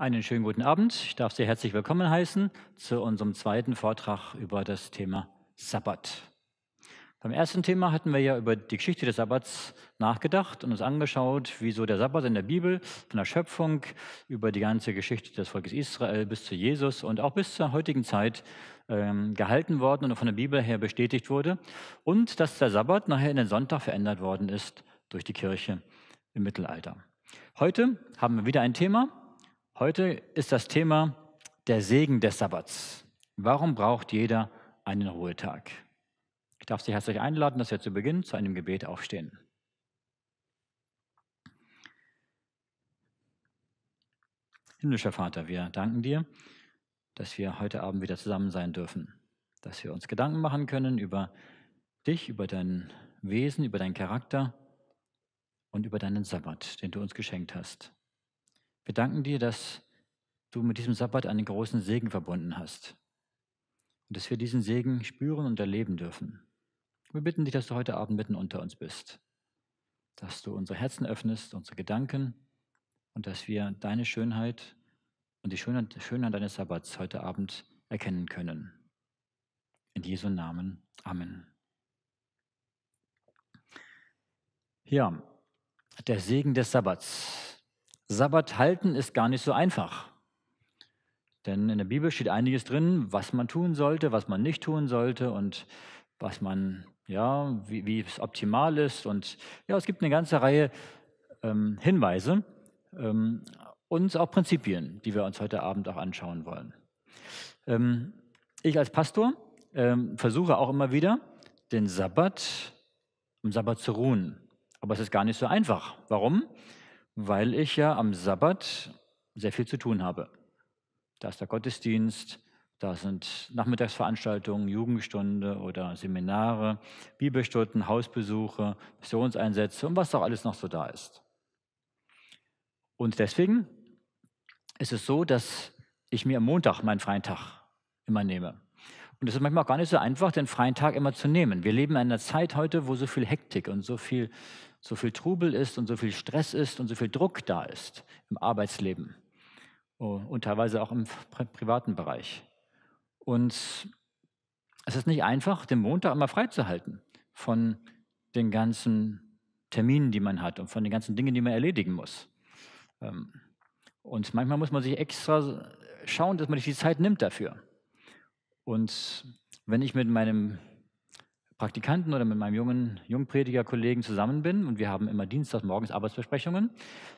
Einen schönen guten Abend. Ich darf Sie herzlich willkommen heißen zu unserem zweiten Vortrag über das Thema Sabbat. Beim ersten Thema hatten wir ja über die Geschichte des Sabbats nachgedacht und uns angeschaut, wieso der Sabbat in der Bibel von der Schöpfung über die ganze Geschichte des Volkes Israel bis zu Jesus und auch bis zur heutigen Zeit ähm, gehalten worden und von der Bibel her bestätigt wurde und dass der Sabbat nachher in den Sonntag verändert worden ist durch die Kirche im Mittelalter. Heute haben wir wieder ein Thema. Heute ist das Thema der Segen des Sabbats. Warum braucht jeder einen Ruhetag? Ich darf Sie herzlich einladen, dass wir zu Beginn zu einem Gebet aufstehen. Himmlischer Vater, wir danken dir, dass wir heute Abend wieder zusammen sein dürfen, dass wir uns Gedanken machen können über dich, über dein Wesen, über deinen Charakter und über deinen Sabbat, den du uns geschenkt hast. Wir danken dir, dass du mit diesem Sabbat einen großen Segen verbunden hast und dass wir diesen Segen spüren und erleben dürfen. Wir bitten dich, dass du heute Abend mitten unter uns bist, dass du unsere Herzen öffnest, unsere Gedanken und dass wir deine Schönheit und die Schönheit, Schönheit deines Sabbats heute Abend erkennen können. In Jesu Namen. Amen. Ja, der Segen des Sabbats. Sabbat halten ist gar nicht so einfach. Denn in der Bibel steht einiges drin, was man tun sollte, was man nicht tun sollte und was man, ja, wie, wie es optimal ist. Und ja, es gibt eine ganze Reihe ähm, Hinweise ähm, und auch Prinzipien, die wir uns heute Abend auch anschauen wollen. Ähm, ich als Pastor ähm, versuche auch immer wieder, den Sabbat, im Sabbat zu ruhen. Aber es ist gar nicht so einfach. Warum? Weil ich ja am Sabbat sehr viel zu tun habe. Da ist der Gottesdienst, da sind Nachmittagsveranstaltungen, Jugendstunde oder Seminare, Bibelstunden, Hausbesuche, Missionseinsätze und was auch alles noch so da ist. Und deswegen ist es so, dass ich mir am Montag meinen freien Tag immer nehme. Und es ist manchmal auch gar nicht so einfach, den freien Tag immer zu nehmen. Wir leben in einer Zeit heute, wo so viel Hektik und so viel so viel Trubel ist und so viel Stress ist und so viel Druck da ist im Arbeitsleben oh, und teilweise auch im privaten Bereich. Und es ist nicht einfach, den Montag immer freizuhalten von den ganzen Terminen, die man hat und von den ganzen Dingen, die man erledigen muss. Ähm, und manchmal muss man sich extra schauen, dass man sich die Zeit nimmt dafür. Und wenn ich mit meinem Praktikanten oder mit meinem jungen Jungprediger-Kollegen zusammen bin und wir haben immer Dienstags morgens Arbeitsbesprechungen,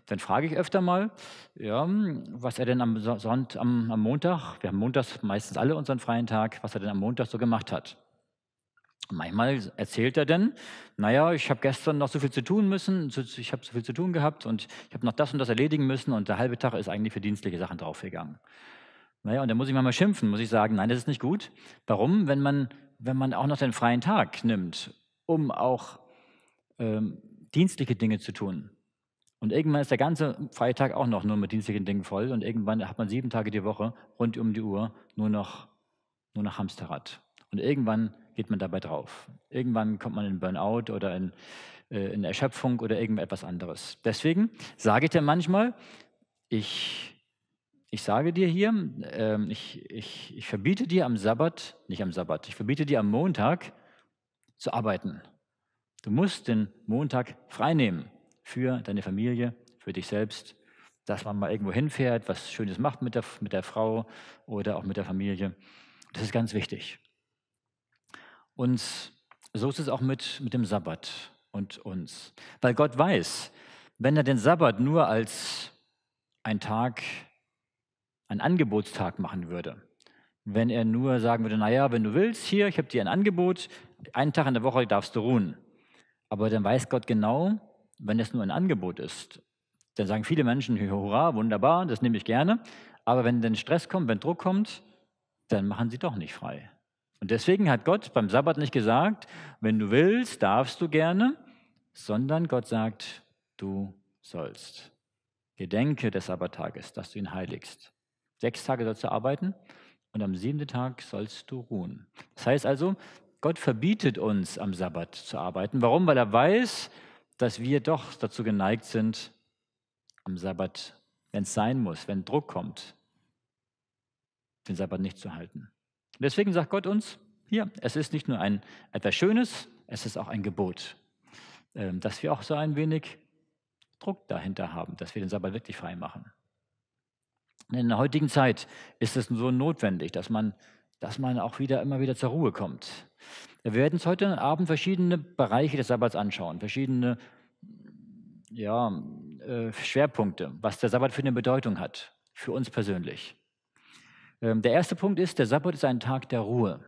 dann frage ich öfter mal, ja, was er denn am, Sonnt, am, am Montag, wir haben montags meistens alle unseren freien Tag, was er denn am Montag so gemacht hat. Manchmal erzählt er dann, naja, ich habe gestern noch so viel zu tun müssen, ich habe so viel zu tun gehabt und ich habe noch das und das erledigen müssen und der halbe Tag ist eigentlich für dienstliche Sachen draufgegangen. Naja, und dann muss ich mal schimpfen, muss ich sagen, nein, das ist nicht gut. Warum? Wenn man wenn man auch noch den freien Tag nimmt, um auch ähm, dienstliche Dinge zu tun. Und irgendwann ist der ganze freie Tag auch noch nur mit dienstlichen Dingen voll und irgendwann hat man sieben Tage die Woche rund um die Uhr nur noch, nur noch Hamsterrad. Und irgendwann geht man dabei drauf. Irgendwann kommt man in Burnout oder in, äh, in Erschöpfung oder irgendetwas anderes. Deswegen sage ich dir manchmal, ich ich sage dir hier, ähm, ich, ich, ich verbiete dir am Sabbat, nicht am Sabbat, ich verbiete dir am Montag zu arbeiten. Du musst den Montag freinehmen für deine Familie, für dich selbst, dass man mal irgendwo hinfährt, was Schönes macht mit der, mit der Frau oder auch mit der Familie. Das ist ganz wichtig. Und so ist es auch mit, mit dem Sabbat und uns. Weil Gott weiß, wenn er den Sabbat nur als ein Tag einen Angebotstag machen würde. Wenn er nur sagen würde, naja, wenn du willst, hier, ich habe dir ein Angebot, einen Tag in der Woche darfst du ruhen. Aber dann weiß Gott genau, wenn es nur ein Angebot ist, dann sagen viele Menschen, hurra, wunderbar, das nehme ich gerne. Aber wenn dann Stress kommt, wenn Druck kommt, dann machen sie doch nicht frei. Und deswegen hat Gott beim Sabbat nicht gesagt, wenn du willst, darfst du gerne, sondern Gott sagt, du sollst. Gedenke des Sabbattages, dass du ihn heiligst. Sechs Tage sollst du arbeiten und am siebten Tag sollst du ruhen. Das heißt also, Gott verbietet uns am Sabbat zu arbeiten. Warum? Weil er weiß, dass wir doch dazu geneigt sind, am Sabbat wenn es sein muss, wenn Druck kommt, den Sabbat nicht zu halten. Deswegen sagt Gott uns, hier, es ist nicht nur ein etwas Schönes, es ist auch ein Gebot, ähm, dass wir auch so ein wenig Druck dahinter haben, dass wir den Sabbat wirklich frei machen. In der heutigen Zeit ist es so notwendig, dass man, dass man auch wieder immer wieder zur Ruhe kommt. Wir werden uns heute Abend verschiedene Bereiche des Sabbats anschauen, verschiedene ja, äh, Schwerpunkte, was der Sabbat für eine Bedeutung hat, für uns persönlich. Ähm, der erste Punkt ist, der Sabbat ist ein Tag der Ruhe.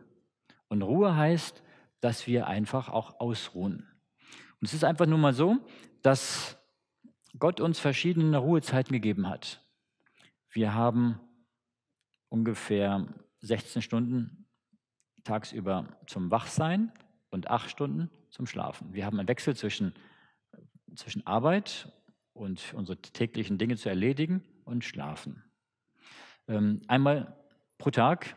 Und Ruhe heißt, dass wir einfach auch ausruhen. Und es ist einfach nur mal so, dass Gott uns verschiedene Ruhezeiten gegeben hat. Wir haben ungefähr 16 Stunden tagsüber zum Wachsein und 8 Stunden zum Schlafen. Wir haben einen Wechsel zwischen, zwischen Arbeit und unsere täglichen Dinge zu erledigen und Schlafen. Ähm, einmal pro Tag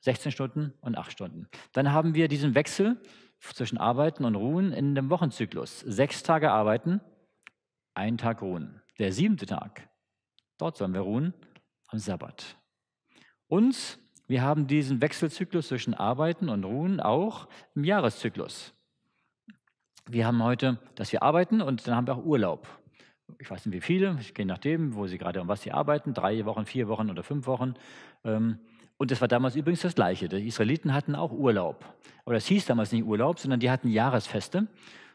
16 Stunden und 8 Stunden. Dann haben wir diesen Wechsel zwischen Arbeiten und Ruhen in dem Wochenzyklus. Sechs Tage arbeiten, ein Tag ruhen. Der siebte Tag, dort sollen wir ruhen, am Sabbat. Und wir haben diesen Wechselzyklus zwischen Arbeiten und Ruhen auch im Jahreszyklus. Wir haben heute, dass wir arbeiten und dann haben wir auch Urlaub. Ich weiß nicht wie viele, je nachdem, wo Sie gerade um was Sie arbeiten, drei Wochen, vier Wochen oder fünf Wochen. Ähm, und das war damals übrigens das Gleiche. Die Israeliten hatten auch Urlaub. Aber das hieß damals nicht Urlaub, sondern die hatten Jahresfeste.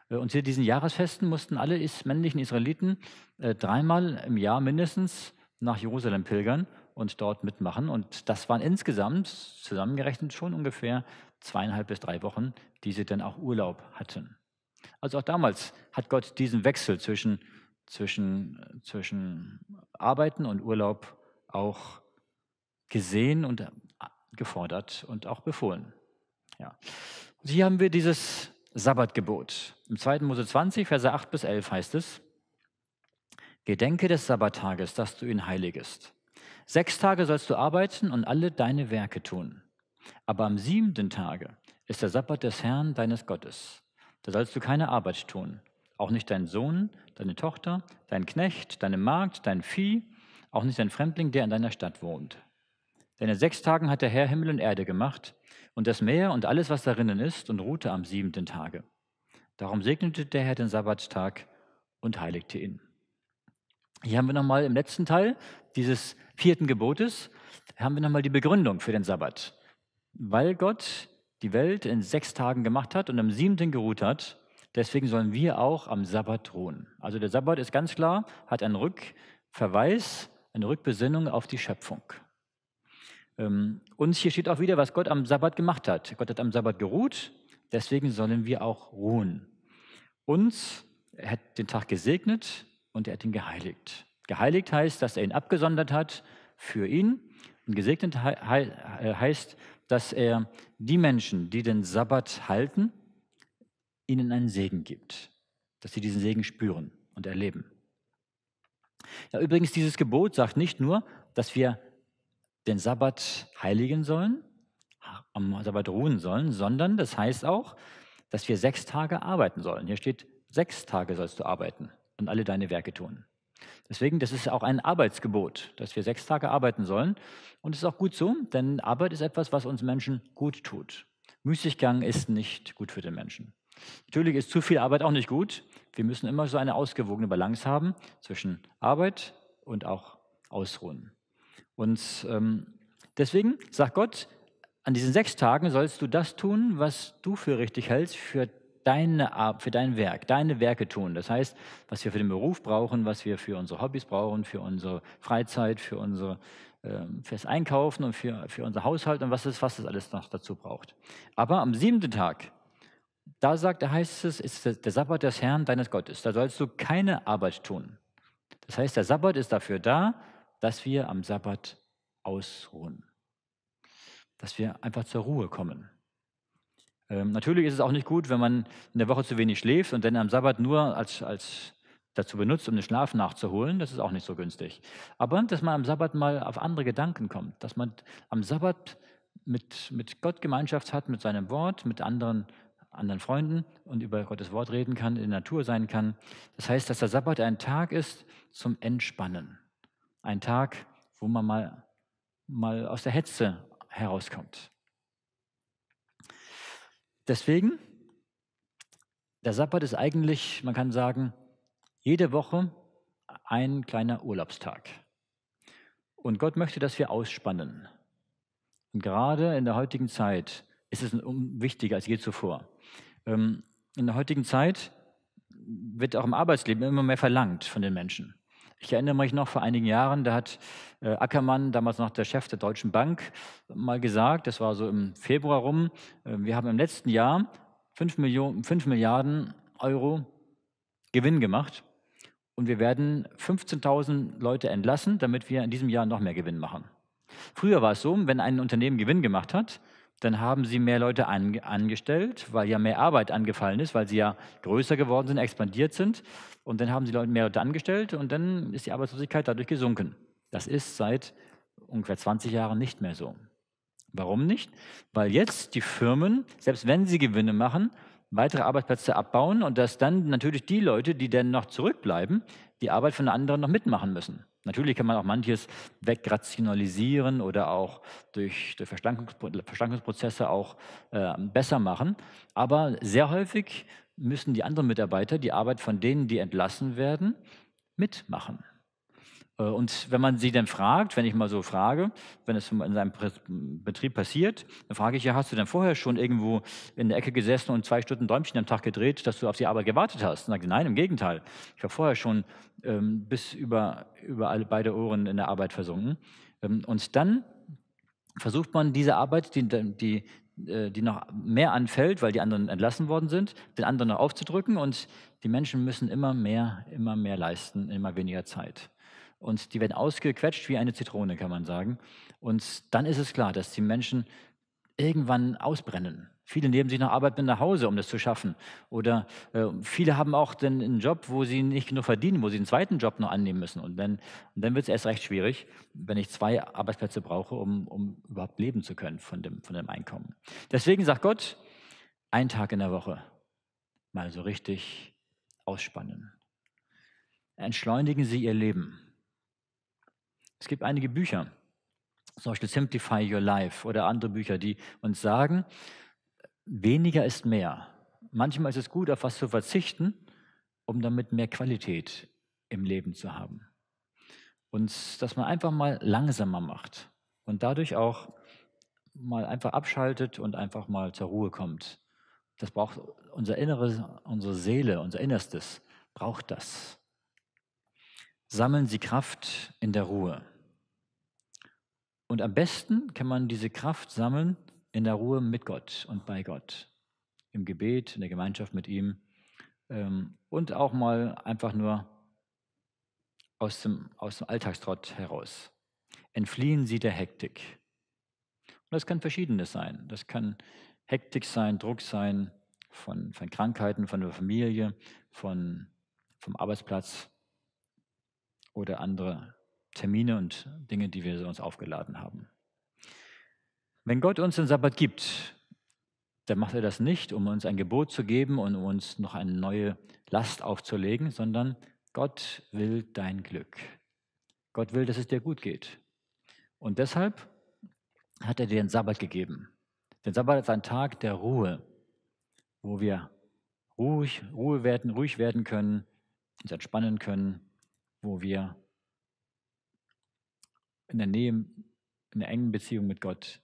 Äh, und zu diesen Jahresfesten mussten alle männlichen Israeliten äh, dreimal im Jahr mindestens nach Jerusalem pilgern und dort mitmachen. Und das waren insgesamt zusammengerechnet schon ungefähr zweieinhalb bis drei Wochen, die sie dann auch Urlaub hatten. Also auch damals hat Gott diesen Wechsel zwischen, zwischen, zwischen Arbeiten und Urlaub auch gesehen und gefordert und auch befohlen. Ja. Hier haben wir dieses Sabbatgebot. Im 2. Mose 20, Verse 8 bis 11 heißt es, Gedenke des Sabbattages, dass du ihn heiligest. Sechs Tage sollst du arbeiten und alle deine Werke tun. Aber am siebenten Tage ist der Sabbat des Herrn deines Gottes. Da sollst du keine Arbeit tun, auch nicht dein Sohn, deine Tochter, dein Knecht, deine Magd, dein Vieh, auch nicht dein Fremdling, der in deiner Stadt wohnt. Denn in sechs Tagen hat der Herr Himmel und Erde gemacht und das Meer und alles, was darinnen ist, und ruhte am siebenten Tage. Darum segnete der Herr den Sabbattag und heiligte ihn. Hier haben wir nochmal im letzten Teil dieses vierten Gebotes, haben wir nochmal die Begründung für den Sabbat. Weil Gott die Welt in sechs Tagen gemacht hat und am siebten geruht hat, deswegen sollen wir auch am Sabbat ruhen. Also der Sabbat ist ganz klar, hat einen Rückverweis, eine Rückbesinnung auf die Schöpfung. Ähm, und hier steht auch wieder, was Gott am Sabbat gemacht hat. Gott hat am Sabbat geruht, deswegen sollen wir auch ruhen. Und er hat den Tag gesegnet und er hat ihn geheiligt. Geheiligt heißt, dass er ihn abgesondert hat für ihn. Und gesegnet äh, heißt, dass er die Menschen, die den Sabbat halten, ihnen einen Segen gibt. Dass sie diesen Segen spüren und erleben. Ja, übrigens, dieses Gebot sagt nicht nur, dass wir den Sabbat heiligen sollen, am Sabbat ruhen sollen, sondern das heißt auch, dass wir sechs Tage arbeiten sollen. Hier steht, sechs Tage sollst du arbeiten und alle deine Werke tun. Deswegen, das ist auch ein Arbeitsgebot, dass wir sechs Tage arbeiten sollen. Und es ist auch gut so, denn Arbeit ist etwas, was uns Menschen gut tut. Müßiggang ist nicht gut für den Menschen. Natürlich ist zu viel Arbeit auch nicht gut. Wir müssen immer so eine ausgewogene Balance haben zwischen Arbeit und auch Ausruhen. Und ähm, deswegen sagt Gott, an diesen sechs Tagen sollst du das tun, was du für richtig hältst, für, deine, für dein Werk, deine Werke tun. Das heißt, was wir für den Beruf brauchen, was wir für unsere Hobbys brauchen, für unsere Freizeit, für unsere ähm, fürs Einkaufen und für, für unser Haushalt und was es, was es alles noch dazu braucht. Aber am siebten Tag, da sagt, da heißt es, ist der Sabbat des Herrn deines Gottes. Da sollst du keine Arbeit tun. Das heißt, der Sabbat ist dafür da, dass wir am Sabbat ausruhen, dass wir einfach zur Ruhe kommen. Ähm, natürlich ist es auch nicht gut, wenn man in der Woche zu wenig schläft und dann am Sabbat nur als, als dazu benutzt, um den Schlaf nachzuholen. Das ist auch nicht so günstig. Aber dass man am Sabbat mal auf andere Gedanken kommt, dass man am Sabbat mit, mit Gott Gemeinschaft hat, mit seinem Wort, mit anderen, anderen Freunden und über Gottes Wort reden kann, in der Natur sein kann. Das heißt, dass der Sabbat ein Tag ist zum Entspannen Ein Tag, wo man mal, mal aus der Hetze herauskommt. Deswegen, der Sabbat ist eigentlich, man kann sagen, jede Woche ein kleiner Urlaubstag. Und Gott möchte, dass wir ausspannen. Und gerade in der heutigen Zeit ist es wichtiger als je zuvor. Ähm, in der heutigen Zeit wird auch im Arbeitsleben immer mehr verlangt von den Menschen. Ich erinnere mich noch vor einigen Jahren, da hat äh, Ackermann, damals noch der Chef der Deutschen Bank, mal gesagt, das war so im Februar rum, äh, wir haben im letzten Jahr 5, Millionen, 5 Milliarden Euro Gewinn gemacht und wir werden 15.000 Leute entlassen, damit wir in diesem Jahr noch mehr Gewinn machen. Früher war es so, wenn ein Unternehmen Gewinn gemacht hat, dann haben sie mehr Leute an, angestellt, weil ja mehr Arbeit angefallen ist, weil sie ja größer geworden sind, expandiert sind. Und dann haben sie Leute mehr Leute angestellt und dann ist die Arbeitslosigkeit dadurch gesunken. Das ist seit ungefähr 20 Jahren nicht mehr so. Warum nicht? Weil jetzt die Firmen, selbst wenn sie Gewinne machen, weitere Arbeitsplätze abbauen und dass dann natürlich die Leute, die dann noch zurückbleiben, die Arbeit von anderen noch mitmachen müssen. Natürlich kann man auch manches wegrationalisieren oder auch durch, durch Verstankungsprozesse auch äh, besser machen. Aber sehr häufig müssen die anderen Mitarbeiter die Arbeit von denen, die entlassen werden, mitmachen. Äh, und wenn man sie dann fragt, wenn ich mal so frage, wenn es in seinem Betrieb passiert, dann frage ich ja, hast du denn vorher schon irgendwo in der Ecke gesessen und zwei Stunden Däumchen am Tag gedreht, dass du auf die Arbeit gewartet hast? Und sagt, nein, im Gegenteil. Ich war vorher schon ähm, bis über, über alle, beide Ohren in der Arbeit versunken. Ähm, und dann versucht man diese Arbeit, die, die, äh, die noch mehr anfällt, weil die anderen entlassen worden sind, den anderen noch aufzudrücken und die Menschen müssen immer mehr, immer mehr leisten, immer weniger Zeit und die werden ausgequetscht wie eine Zitrone, kann man sagen. Und dann ist es klar, dass die Menschen irgendwann ausbrennen. Viele nehmen sich nach Arbeit mit nach Hause, um das zu schaffen. Oder äh, viele haben auch dann einen Job, wo sie nicht genug verdienen, wo sie einen zweiten Job noch annehmen müssen. Und dann, dann wird es erst recht schwierig, wenn ich zwei Arbeitsplätze brauche, um, um überhaupt leben zu können von dem, von dem Einkommen. Deswegen sagt Gott, ein Tag in der Woche mal so richtig ausspannen. Entschleunigen Sie Ihr Leben. Es gibt einige Bücher, zum Beispiel Simplify Your Life oder andere Bücher, die uns sagen, weniger ist mehr. Manchmal ist es gut, auf was zu verzichten, um damit mehr Qualität im Leben zu haben. Und dass man einfach mal langsamer macht und dadurch auch mal einfach abschaltet und einfach mal zur Ruhe kommt. Das braucht unser Inneres, unsere Seele, unser Innerstes braucht das. Sammeln Sie Kraft in der Ruhe. Und am besten kann man diese Kraft sammeln in der Ruhe mit Gott und bei Gott, im Gebet, in der Gemeinschaft mit ihm ähm, und auch mal einfach nur aus dem, aus dem Alltagstrott heraus. Entfliehen Sie der Hektik. Und das kann verschiedenes sein. Das kann Hektik sein, Druck sein von, von Krankheiten, von der Familie, von, vom Arbeitsplatz oder andere Termine und Dinge, die wir uns aufgeladen haben. Wenn Gott uns den Sabbat gibt, dann macht er das nicht, um uns ein Gebot zu geben und um uns noch eine neue Last aufzulegen, sondern Gott will dein Glück. Gott will, dass es dir gut geht. Und deshalb hat er dir den Sabbat gegeben. Der Sabbat ist ein Tag der Ruhe, wo wir ruhig, Ruhe werden, ruhig werden können, uns entspannen können, wo wir in der Nähe, in der engen Beziehung mit Gott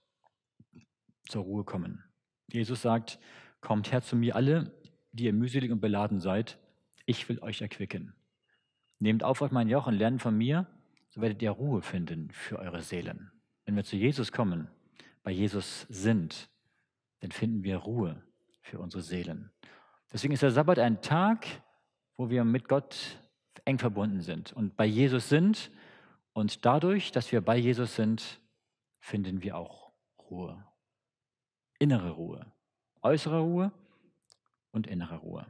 zur Ruhe kommen. Jesus sagt, kommt her zu mir alle, die ihr mühselig und beladen seid, ich will euch erquicken. Nehmt auf euch mein Joch und lernt von mir, so werdet ihr Ruhe finden für eure Seelen. Wenn wir zu Jesus kommen, bei Jesus sind, dann finden wir Ruhe für unsere Seelen. Deswegen ist der Sabbat ein Tag, wo wir mit Gott eng verbunden sind und bei Jesus sind und dadurch, dass wir bei Jesus sind, finden wir auch Ruhe. Innere Ruhe. Äußere Ruhe und innere Ruhe.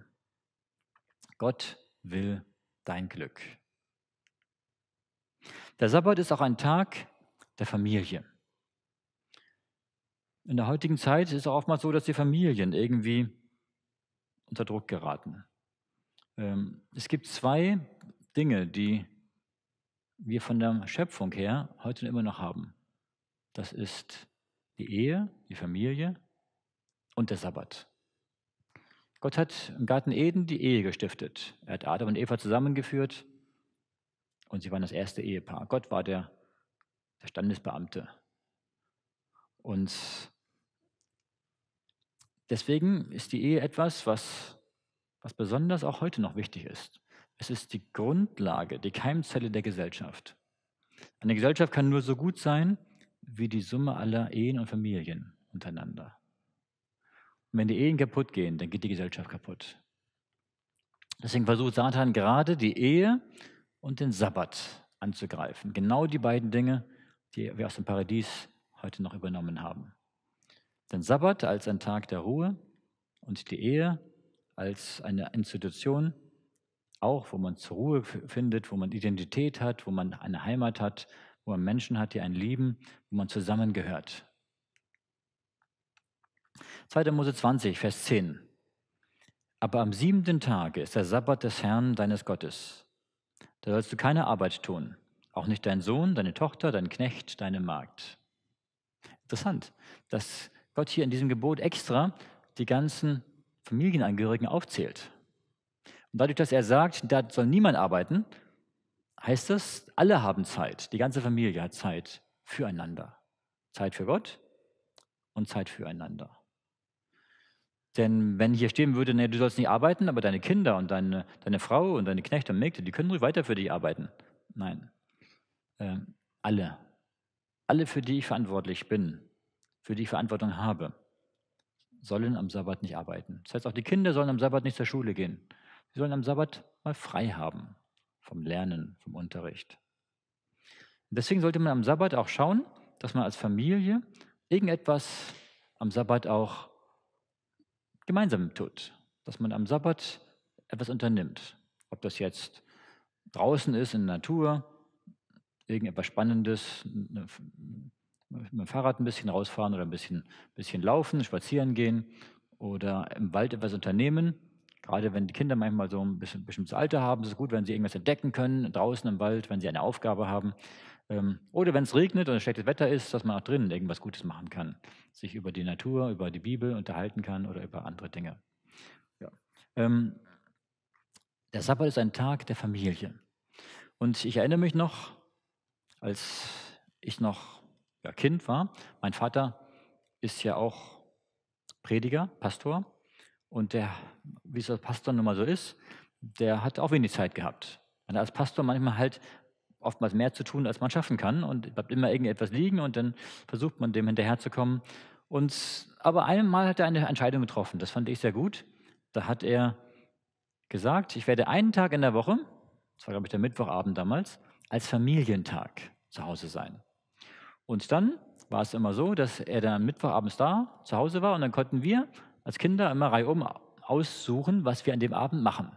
Gott will dein Glück. Der Sabbat ist auch ein Tag der Familie. In der heutigen Zeit ist es auch oftmals so, dass die Familien irgendwie unter Druck geraten. Ähm, es gibt zwei Dinge, die wir von der Schöpfung her heute immer noch haben. Das ist die Ehe, die Familie und der Sabbat. Gott hat im Garten Eden die Ehe gestiftet. Er hat Adam und Eva zusammengeführt und sie waren das erste Ehepaar. Gott war der, der Standesbeamte. Und deswegen ist die Ehe etwas, was, was besonders auch heute noch wichtig ist. Es ist die Grundlage, die Keimzelle der Gesellschaft. Eine Gesellschaft kann nur so gut sein wie die Summe aller Ehen und Familien untereinander. Und wenn die Ehen kaputt gehen, dann geht die Gesellschaft kaputt. Deswegen versucht Satan gerade die Ehe und den Sabbat anzugreifen. Genau die beiden Dinge, die wir aus dem Paradies heute noch übernommen haben. Den Sabbat als ein Tag der Ruhe und die Ehe als eine Institution, auch, wo man zur Ruhe findet, wo man Identität hat, wo man eine Heimat hat, wo man Menschen hat, die einen lieben, wo man zusammengehört. 2. Mose 20, Vers 10. Aber am siebenten Tage ist der Sabbat des Herrn deines Gottes. Da sollst du keine Arbeit tun, auch nicht dein Sohn, deine Tochter, dein Knecht, deine Magd. Interessant, dass Gott hier in diesem Gebot extra die ganzen Familienangehörigen aufzählt. Und dadurch, dass er sagt, da soll niemand arbeiten, heißt das, alle haben Zeit, die ganze Familie hat Zeit füreinander. Zeit für Gott und Zeit füreinander. Denn wenn hier stehen würde, nee, du sollst nicht arbeiten, aber deine Kinder und deine, deine Frau und deine Knechte und Mägde, die können ruhig weiter für dich arbeiten. Nein, äh, alle, alle, für die ich verantwortlich bin, für die ich Verantwortung habe, sollen am Sabbat nicht arbeiten. Das heißt, auch die Kinder sollen am Sabbat nicht zur Schule gehen. Sie sollen am Sabbat mal frei haben vom Lernen, vom Unterricht. Deswegen sollte man am Sabbat auch schauen, dass man als Familie irgendetwas am Sabbat auch gemeinsam tut. Dass man am Sabbat etwas unternimmt. Ob das jetzt draußen ist in der Natur, irgendetwas Spannendes, mit dem Fahrrad ein bisschen rausfahren oder ein bisschen, bisschen laufen, spazieren gehen oder im Wald etwas unternehmen Gerade wenn die Kinder manchmal so ein bisschen bestimmtes Alter haben, ist es gut, wenn sie irgendwas entdecken können, draußen im Wald, wenn sie eine Aufgabe haben. Ähm, oder wenn es regnet oder schlechtes Wetter ist, dass man auch drinnen irgendwas Gutes machen kann. Sich über die Natur, über die Bibel unterhalten kann oder über andere Dinge. Ja. Ähm, der Sabbat ist ein Tag der Familie. Und ich erinnere mich noch, als ich noch ja, Kind war, mein Vater ist ja auch Prediger, Pastor. Und der, wie es als Pastor nun mal so ist, der hat auch wenig Zeit gehabt. Man als Pastor manchmal halt oftmals mehr zu tun, als man schaffen kann und bleibt immer irgendetwas liegen und dann versucht man dem hinterherzukommen. Und, aber einmal hat er eine Entscheidung getroffen, das fand ich sehr gut. Da hat er gesagt, ich werde einen Tag in der Woche, das war glaube ich der Mittwochabend damals, als Familientag zu Hause sein. Und dann war es immer so, dass er dann Mittwochabends da zu Hause war und dann konnten wir als Kinder immer reihum aussuchen, was wir an dem Abend machen.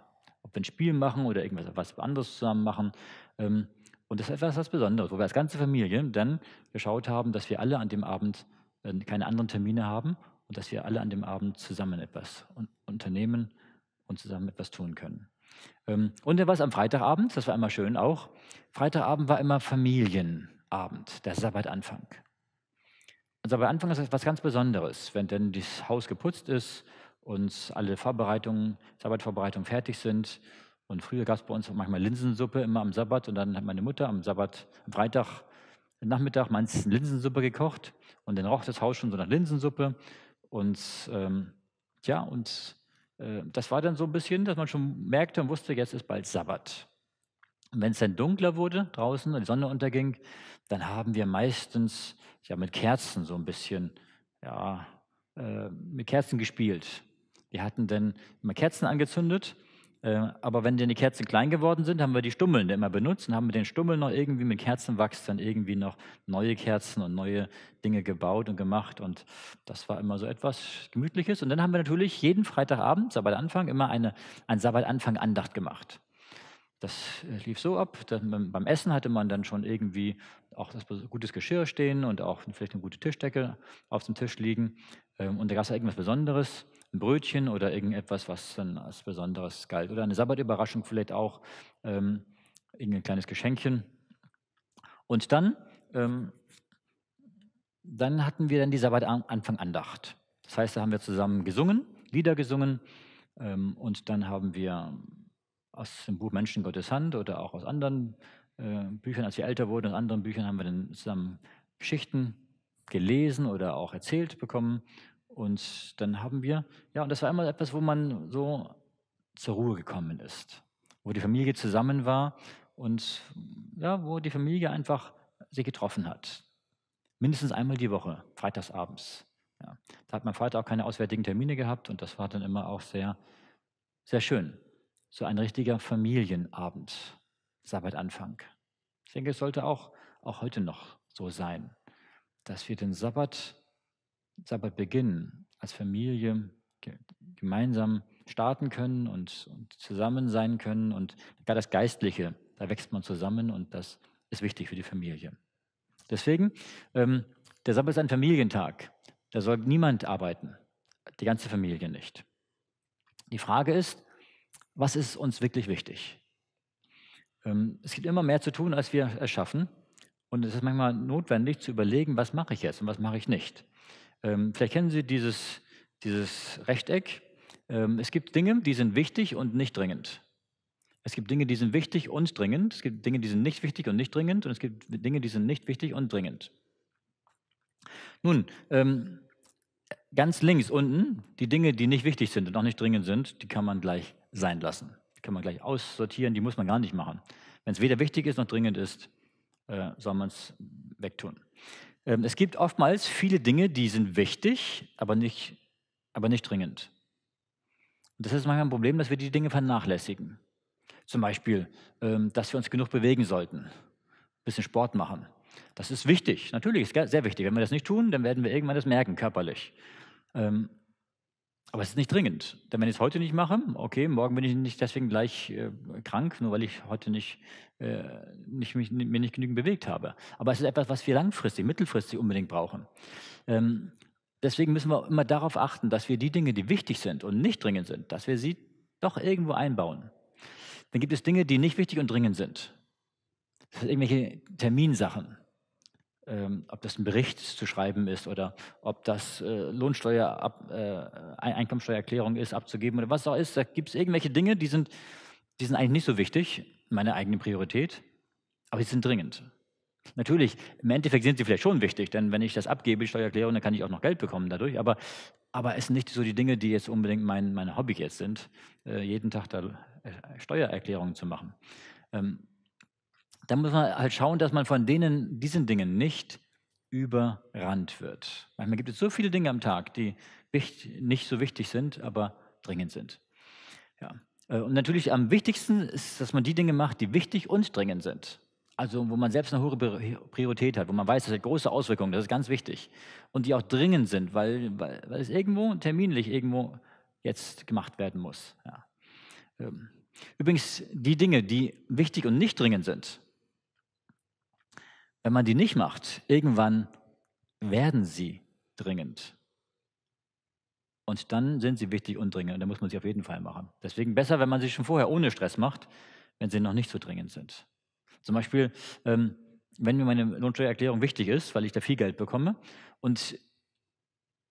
Ob wir ein Spiel machen oder irgendwas was anderes zusammen machen. Ähm, und das ist etwas was Besonderes, wo wir als ganze Familie dann geschaut haben, dass wir alle an dem Abend äh, keine anderen Termine haben und dass wir alle an dem Abend zusammen etwas unternehmen und zusammen etwas tun können. Ähm, und dann war es am Freitagabend, das war immer schön auch. Freitagabend war immer Familienabend, der Sabbatanfang. Und aber Anfang ist etwas ganz Besonderes, wenn denn das Haus geputzt ist und alle Vorbereitungen, Sabbatvorbereitungen fertig sind. Und früher gab es bei uns auch manchmal Linsensuppe immer am Sabbat und dann hat meine Mutter am Sabbat, am Freitag, Nachmittag meistens Linsensuppe gekocht und dann roch das Haus schon so nach Linsensuppe. Und ähm, ja, und äh, das war dann so ein bisschen, dass man schon merkte und wusste, jetzt ist bald Sabbat. Wenn es dann dunkler wurde draußen und die Sonne unterging, dann haben wir meistens ja mit Kerzen so ein bisschen, ja, äh, mit Kerzen gespielt. Wir hatten dann immer Kerzen angezündet, äh, aber wenn dann die Kerzen klein geworden sind, haben wir die Stummeln immer benutzt und haben mit den Stummeln noch irgendwie mit Kerzenwachs dann irgendwie noch neue Kerzen und neue Dinge gebaut und gemacht und das war immer so etwas Gemütliches. Und dann haben wir natürlich jeden Freitagabend, Sabbatanfang, immer eine, ein Sabbatanfang Andacht gemacht. Das äh, lief so ab, beim Essen hatte man dann schon irgendwie auch das gutes Geschirr stehen und auch vielleicht eine gute Tischdecke auf dem Tisch liegen. Ähm, und da gab es irgendwas Besonderes, ein Brötchen oder irgendetwas, was dann als Besonderes galt. Oder eine Sabbatüberraschung vielleicht auch, ähm, irgendein kleines Geschenkchen. Und dann, ähm, dann hatten wir dann die Sabbatanfang-Andacht. Das heißt, da haben wir zusammen gesungen, Lieder gesungen ähm, und dann haben wir aus dem Buch Menschen Gottes Hand oder auch aus anderen äh, Büchern, als wir älter wurden, aus anderen Büchern haben wir dann zusammen Geschichten gelesen oder auch erzählt bekommen. Und dann haben wir, ja, und das war immer etwas, wo man so zur Ruhe gekommen ist, wo die Familie zusammen war und ja, wo die Familie einfach sich getroffen hat. Mindestens einmal die Woche, freitagsabends. Ja. Da hat mein Vater auch keine auswärtigen Termine gehabt und das war dann immer auch sehr, sehr schön. So ein richtiger Familienabend, Sabbatanfang. Ich denke, es sollte auch, auch heute noch so sein, dass wir den Sabbat, Sabbatbeginn als Familie gemeinsam starten können und, und zusammen sein können und gar das Geistliche, da wächst man zusammen und das ist wichtig für die Familie. Deswegen, ähm, der Sabbat ist ein Familientag. Da soll niemand arbeiten, die ganze Familie nicht. Die Frage ist, was ist uns wirklich wichtig? Ähm, es gibt immer mehr zu tun, als wir erschaffen. Und es ist manchmal notwendig zu überlegen, was mache ich jetzt und was mache ich nicht. Ähm, vielleicht kennen Sie dieses, dieses Rechteck. Ähm, es gibt Dinge, die sind wichtig und nicht dringend. Es gibt Dinge, die sind wichtig und dringend. Es gibt Dinge, die sind nicht wichtig und nicht dringend. Und es gibt Dinge, die sind nicht wichtig und dringend. Nun, ganz links unten, die Dinge, die nicht wichtig sind und auch nicht dringend sind, die kann man gleich sein lassen. Die kann man gleich aussortieren, die muss man gar nicht machen. Wenn es weder wichtig ist noch dringend ist, äh, soll man es wegtun. Ähm, es gibt oftmals viele Dinge, die sind wichtig, aber nicht, aber nicht dringend. Und das ist manchmal ein Problem, dass wir die Dinge vernachlässigen. Zum Beispiel, ähm, dass wir uns genug bewegen sollten, ein bisschen Sport machen. Das ist wichtig, natürlich, ist sehr wichtig. Wenn wir das nicht tun, dann werden wir irgendwann das merken, körperlich. Ähm, aber es ist nicht dringend. Denn wenn ich es heute nicht mache, okay, morgen bin ich nicht deswegen gleich äh, krank, nur weil ich heute nicht, äh, nicht, mich, mir nicht genügend bewegt habe. Aber es ist etwas, was wir langfristig, mittelfristig unbedingt brauchen. Ähm, deswegen müssen wir immer darauf achten, dass wir die Dinge, die wichtig sind und nicht dringend sind, dass wir sie doch irgendwo einbauen. Dann gibt es Dinge, die nicht wichtig und dringend sind. Das sind irgendwelche Terminsachen ähm, ob das ein Bericht zu schreiben ist oder ob das äh, Lohnsteuer, ab, äh, Einkommensteuererklärung ist, abzugeben oder was auch ist. Da gibt es irgendwelche Dinge, die sind, die sind eigentlich nicht so wichtig, meine eigene Priorität, aber sie sind dringend. Natürlich, im Endeffekt sind sie vielleicht schon wichtig, denn wenn ich das abgebe, die Steuererklärung, dann kann ich auch noch Geld bekommen dadurch, aber, aber es sind nicht so die Dinge, die jetzt unbedingt mein, mein Hobby jetzt sind, äh, jeden Tag da äh, Steuererklärungen zu machen. Ähm, da muss man halt schauen, dass man von denen, diesen Dingen nicht überrannt wird. Manchmal gibt es so viele Dinge am Tag, die nicht so wichtig sind, aber dringend sind. Ja. Äh, und natürlich am wichtigsten ist, dass man die Dinge macht, die wichtig und dringend sind. Also wo man selbst eine hohe Priorität hat, wo man weiß, das hat große Auswirkungen, das ist ganz wichtig. Und die auch dringend sind, weil, weil, weil es irgendwo terminlich irgendwo jetzt gemacht werden muss. Ja. Ähm, übrigens, die Dinge, die wichtig und nicht dringend sind, wenn man die nicht macht, irgendwann werden sie dringend. Und dann sind sie wichtig und dringend. Und da muss man sie auf jeden Fall machen. Deswegen besser, wenn man sie schon vorher ohne Stress macht, wenn sie noch nicht so dringend sind. Zum Beispiel, ähm, wenn mir meine Lohnsteuererklärung wichtig ist, weil ich da viel Geld bekomme, und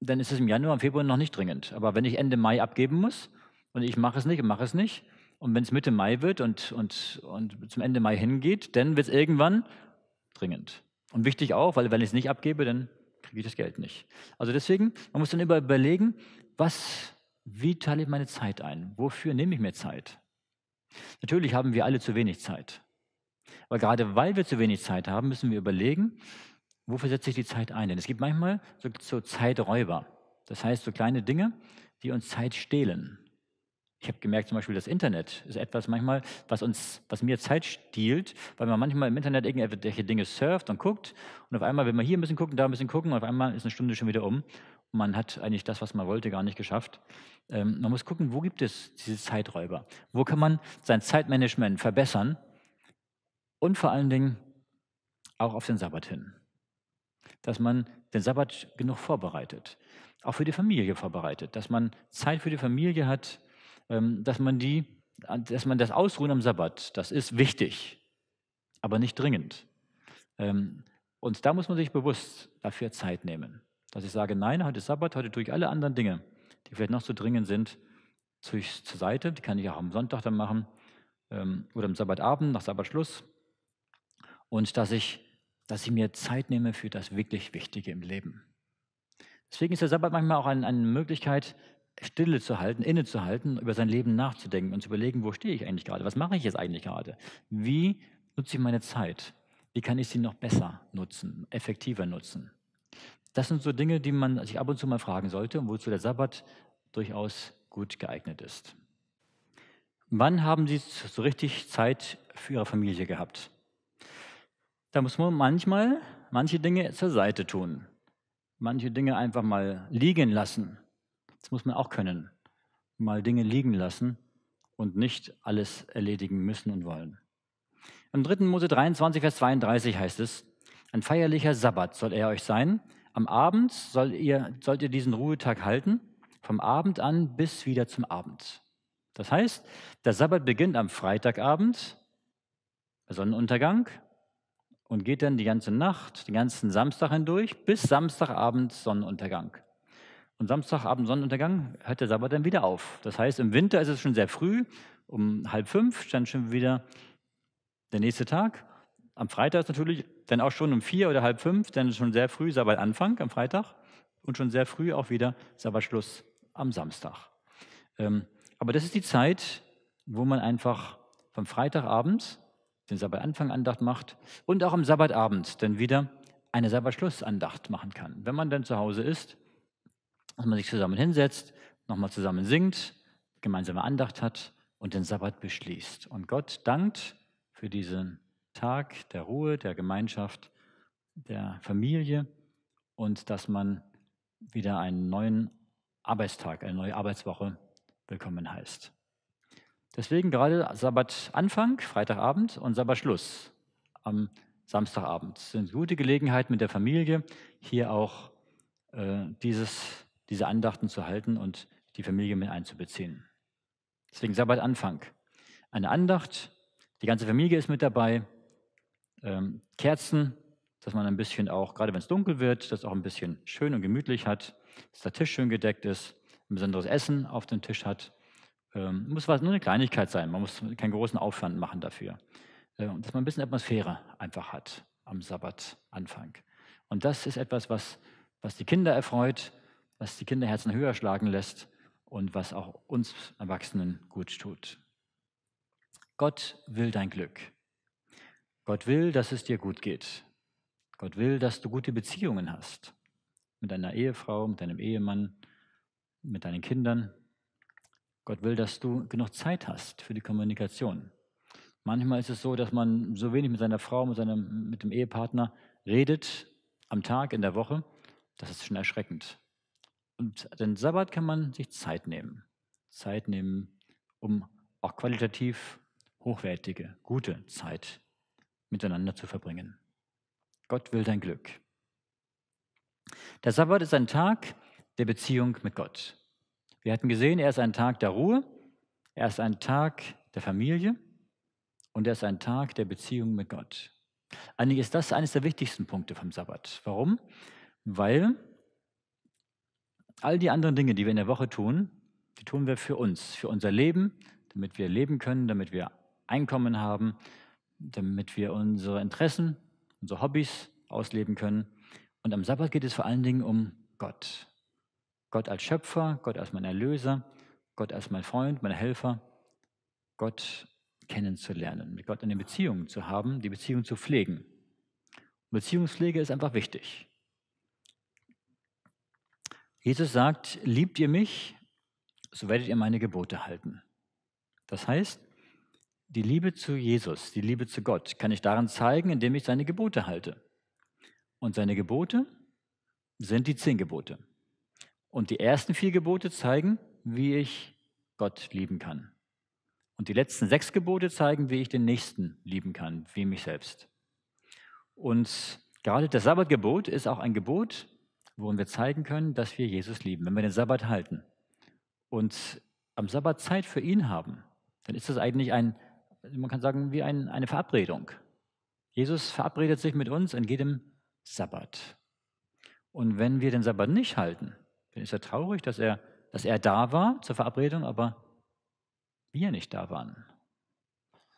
dann ist es im Januar, im Februar noch nicht dringend. Aber wenn ich Ende Mai abgeben muss und ich mache es nicht und mache es nicht, und wenn es Mitte Mai wird und, und, und zum Ende Mai hingeht, dann wird es irgendwann dringend. Und wichtig auch, weil wenn ich es nicht abgebe, dann kriege ich das Geld nicht. Also deswegen, man muss dann immer überlegen, was, wie teile ich meine Zeit ein? Wofür nehme ich mir Zeit? Natürlich haben wir alle zu wenig Zeit. Aber gerade weil wir zu wenig Zeit haben, müssen wir überlegen, wofür setze ich die Zeit ein? Denn es gibt manchmal so, so Zeiträuber. Das heißt, so kleine Dinge, die uns Zeit stehlen. Ich habe gemerkt, zum Beispiel das Internet ist etwas manchmal, was uns, was mir Zeit stiehlt, weil man manchmal im Internet irgendwelche Dinge surft und guckt und auf einmal will man hier ein bisschen gucken, da ein bisschen gucken und auf einmal ist eine Stunde schon wieder um und man hat eigentlich das, was man wollte, gar nicht geschafft. Ähm, man muss gucken, wo gibt es diese Zeiträuber? Wo kann man sein Zeitmanagement verbessern und vor allen Dingen auch auf den Sabbat hin? Dass man den Sabbat genug vorbereitet, auch für die Familie vorbereitet, dass man Zeit für die Familie hat, dass man, die, dass man das Ausruhen am Sabbat, das ist wichtig, aber nicht dringend. Ähm, und da muss man sich bewusst dafür Zeit nehmen. Dass ich sage, nein, heute ist Sabbat, heute tue ich alle anderen Dinge, die vielleicht noch so dringend sind, zur Seite. Die kann ich auch am Sonntag dann machen ähm, oder am Sabbatabend, nach Sabbatschluss. Und dass ich, dass ich mir Zeit nehme für das wirklich Wichtige im Leben. Deswegen ist der Sabbat manchmal auch eine Möglichkeit, Stille zu halten, innezuhalten, über sein Leben nachzudenken und zu überlegen, wo stehe ich eigentlich gerade? Was mache ich jetzt eigentlich gerade? Wie nutze ich meine Zeit? Wie kann ich sie noch besser nutzen, effektiver nutzen? Das sind so Dinge, die man sich ab und zu mal fragen sollte und wozu der Sabbat durchaus gut geeignet ist. Wann haben Sie so richtig Zeit für Ihre Familie gehabt? Da muss man manchmal manche Dinge zur Seite tun, manche Dinge einfach mal liegen lassen. Das muss man auch können. Mal Dinge liegen lassen und nicht alles erledigen müssen und wollen. Im 3. Mose 23, Vers 32 heißt es, ein feierlicher Sabbat soll er euch sein. Am Abend soll ihr, sollt ihr diesen Ruhetag halten, vom Abend an bis wieder zum Abend. Das heißt, der Sabbat beginnt am Freitagabend, Sonnenuntergang, und geht dann die ganze Nacht, den ganzen Samstag hindurch, bis Samstagabend Sonnenuntergang. Und Samstagabend Sonnenuntergang hört der Sabbat dann wieder auf. Das heißt, im Winter ist es schon sehr früh, um halb fünf, dann schon wieder der nächste Tag. Am Freitag ist natürlich dann auch schon um vier oder halb fünf, dann ist schon sehr früh Sabbatanfang am Freitag und schon sehr früh auch wieder Sabbatschluss am Samstag. Ähm, aber das ist die Zeit, wo man einfach vom Freitagabend den Sabbatanfang Andacht macht und auch am Sabbatabend dann wieder eine Sabbatschlussandacht machen kann. Wenn man dann zu Hause ist, dass man sich zusammen hinsetzt, nochmal zusammen singt, gemeinsame Andacht hat und den Sabbat beschließt. Und Gott dankt für diesen Tag der Ruhe, der Gemeinschaft, der Familie und dass man wieder einen neuen Arbeitstag, eine neue Arbeitswoche willkommen heißt. Deswegen gerade Sabbatanfang, Freitagabend und Sabbatschluss am Samstagabend sind gute Gelegenheiten mit der Familie, hier auch äh, dieses, diese Andachten zu halten und die Familie mit einzubeziehen. Deswegen Sabbatanfang. Eine Andacht die ganze Familie ist mit dabei. Ähm, Kerzen, dass man ein bisschen auch, gerade wenn es dunkel wird, das auch ein bisschen schön und gemütlich hat, dass der Tisch schön gedeckt ist, ein besonderes Essen auf dem Tisch hat. Ähm, muss was, nur eine Kleinigkeit sein, man muss keinen großen Aufwand machen dafür. Äh, dass man ein bisschen Atmosphäre einfach hat am Sabbatanfang. Und das ist etwas, was, was die Kinder erfreut, was die Kinderherzen höher schlagen lässt und was auch uns Erwachsenen gut tut. Gott will dein Glück. Gott will, dass es dir gut geht. Gott will, dass du gute Beziehungen hast. Mit deiner Ehefrau, mit deinem Ehemann, mit deinen Kindern. Gott will, dass du genug Zeit hast für die Kommunikation. Manchmal ist es so, dass man so wenig mit seiner Frau, mit, seinem, mit dem Ehepartner redet am Tag, in der Woche. Das ist schon erschreckend. Und den Sabbat kann man sich Zeit nehmen. Zeit nehmen, um auch qualitativ hochwertige, gute Zeit miteinander zu verbringen. Gott will dein Glück. Der Sabbat ist ein Tag der Beziehung mit Gott. Wir hatten gesehen, er ist ein Tag der Ruhe, er ist ein Tag der Familie und er ist ein Tag der Beziehung mit Gott. Eigentlich ist das eines der wichtigsten Punkte vom Sabbat. Warum? Weil all die anderen Dinge, die wir in der Woche tun, die tun wir für uns, für unser Leben, damit wir leben können, damit wir Einkommen haben, damit wir unsere Interessen, unsere Hobbys ausleben können. Und am Sabbat geht es vor allen Dingen um Gott. Gott als Schöpfer, Gott als mein Erlöser, Gott als mein Freund, mein Helfer, Gott kennenzulernen, mit Gott eine Beziehung zu haben, die Beziehung zu pflegen. Beziehungspflege ist einfach wichtig. Jesus sagt, liebt ihr mich, so werdet ihr meine Gebote halten. Das heißt, die Liebe zu Jesus, die Liebe zu Gott kann ich daran zeigen, indem ich seine Gebote halte. Und seine Gebote sind die zehn Gebote. Und die ersten vier Gebote zeigen, wie ich Gott lieben kann. Und die letzten sechs Gebote zeigen, wie ich den Nächsten lieben kann, wie mich selbst. Und gerade das Sabbatgebot ist auch ein Gebot, worin wir zeigen können, dass wir Jesus lieben, wenn wir den Sabbat halten. Und am Sabbat Zeit für ihn haben, dann ist das eigentlich ein man kann sagen, wie ein, eine Verabredung. Jesus verabredet sich mit uns an jedem Sabbat. Und wenn wir den Sabbat nicht halten, dann ist er traurig, dass er, dass er da war zur Verabredung, aber wir nicht da waren.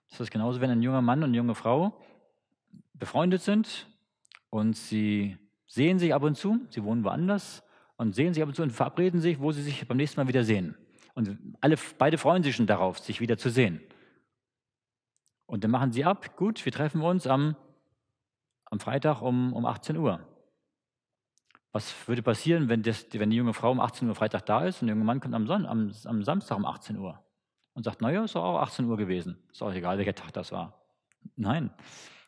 Das ist genauso, wenn ein junger Mann und eine junge Frau befreundet sind und sie sehen sich ab und zu, sie wohnen woanders und sehen sich ab und zu und verabreden sich, wo sie sich beim nächsten Mal wieder sehen. Und alle, beide freuen sich schon darauf, sich wieder zu sehen. Und dann machen sie ab, gut, wir treffen uns am, am Freitag um, um 18 Uhr. Was würde passieren, wenn, das, wenn die junge Frau um 18 Uhr Freitag da ist und der junge Mann kommt am, Sonn, am, am Samstag um 18 Uhr und sagt, naja, ist auch 18 Uhr gewesen. Ist auch egal, welcher Tag das war. Nein.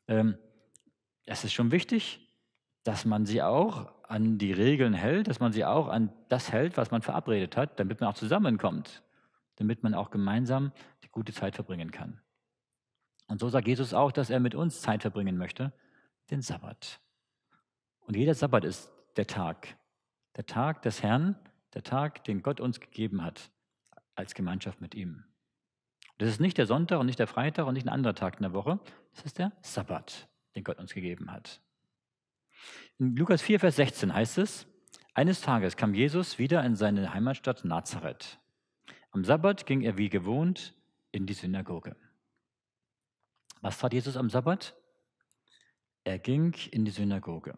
Ähm, es ist schon wichtig, dass man sie auch an die Regeln hält, dass man sie auch an das hält, was man verabredet hat, damit man auch zusammenkommt, damit man auch gemeinsam die gute Zeit verbringen kann. Und so sagt Jesus auch, dass er mit uns Zeit verbringen möchte, den Sabbat. Und jeder Sabbat ist der Tag, der Tag des Herrn, der Tag, den Gott uns gegeben hat, als Gemeinschaft mit ihm. Das ist nicht der Sonntag und nicht der Freitag und nicht ein anderer Tag in der Woche, das ist der Sabbat, den Gott uns gegeben hat. In Lukas 4, Vers 16 heißt es, eines Tages kam Jesus wieder in seine Heimatstadt Nazareth. Am Sabbat ging er wie gewohnt in die Synagoge. Was tat Jesus am Sabbat? Er ging in die Synagoge.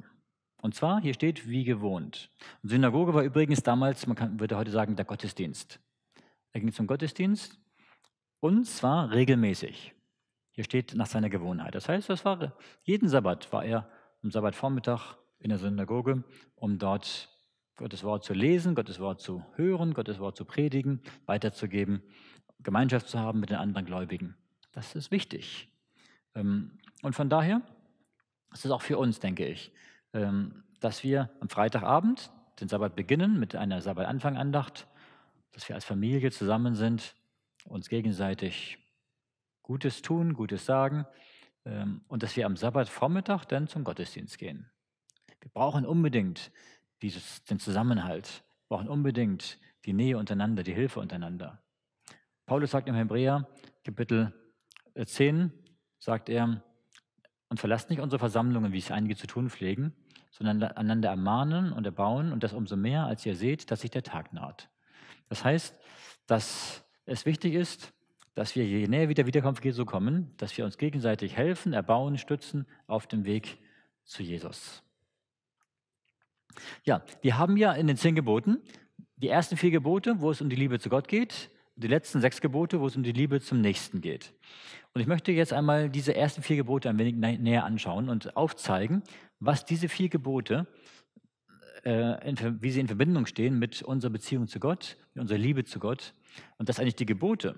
Und zwar, hier steht wie gewohnt. Und Synagoge war übrigens damals, man kann, würde heute sagen, der Gottesdienst. Er ging zum Gottesdienst und zwar regelmäßig. Hier steht nach seiner Gewohnheit. Das heißt, das war, jeden Sabbat war er am Sabbatvormittag in der Synagoge, um dort Gottes Wort zu lesen, Gottes Wort zu hören, Gottes Wort zu predigen, weiterzugeben, Gemeinschaft zu haben mit den anderen Gläubigen. Das ist wichtig. Ähm, und von daher ist es auch für uns, denke ich, ähm, dass wir am Freitagabend den Sabbat beginnen mit einer Sabbatanfangandacht, dass wir als Familie zusammen sind, uns gegenseitig Gutes tun, Gutes sagen ähm, und dass wir am Sabbatvormittag dann zum Gottesdienst gehen. Wir brauchen unbedingt dieses, den Zusammenhalt, wir brauchen unbedingt die Nähe untereinander, die Hilfe untereinander. Paulus sagt im Hebräer, Kapitel 10, sagt er, und verlasst nicht unsere Versammlungen, wie es einige zu tun pflegen, sondern einander ermahnen und erbauen und das umso mehr, als ihr seht, dass sich der Tag naht. Das heißt, dass es wichtig ist, dass wir je näher wieder Wiederkunft Jesu kommen, dass wir uns gegenseitig helfen, erbauen, stützen auf dem Weg zu Jesus. Ja, wir haben ja in den zehn Geboten die ersten vier Gebote, wo es um die Liebe zu Gott geht, die letzten sechs Gebote, wo es um die Liebe zum Nächsten geht. Und ich möchte jetzt einmal diese ersten vier Gebote ein wenig näher anschauen und aufzeigen, was diese vier Gebote, äh, in, wie sie in Verbindung stehen mit unserer Beziehung zu Gott, mit unserer Liebe zu Gott und dass eigentlich die Gebote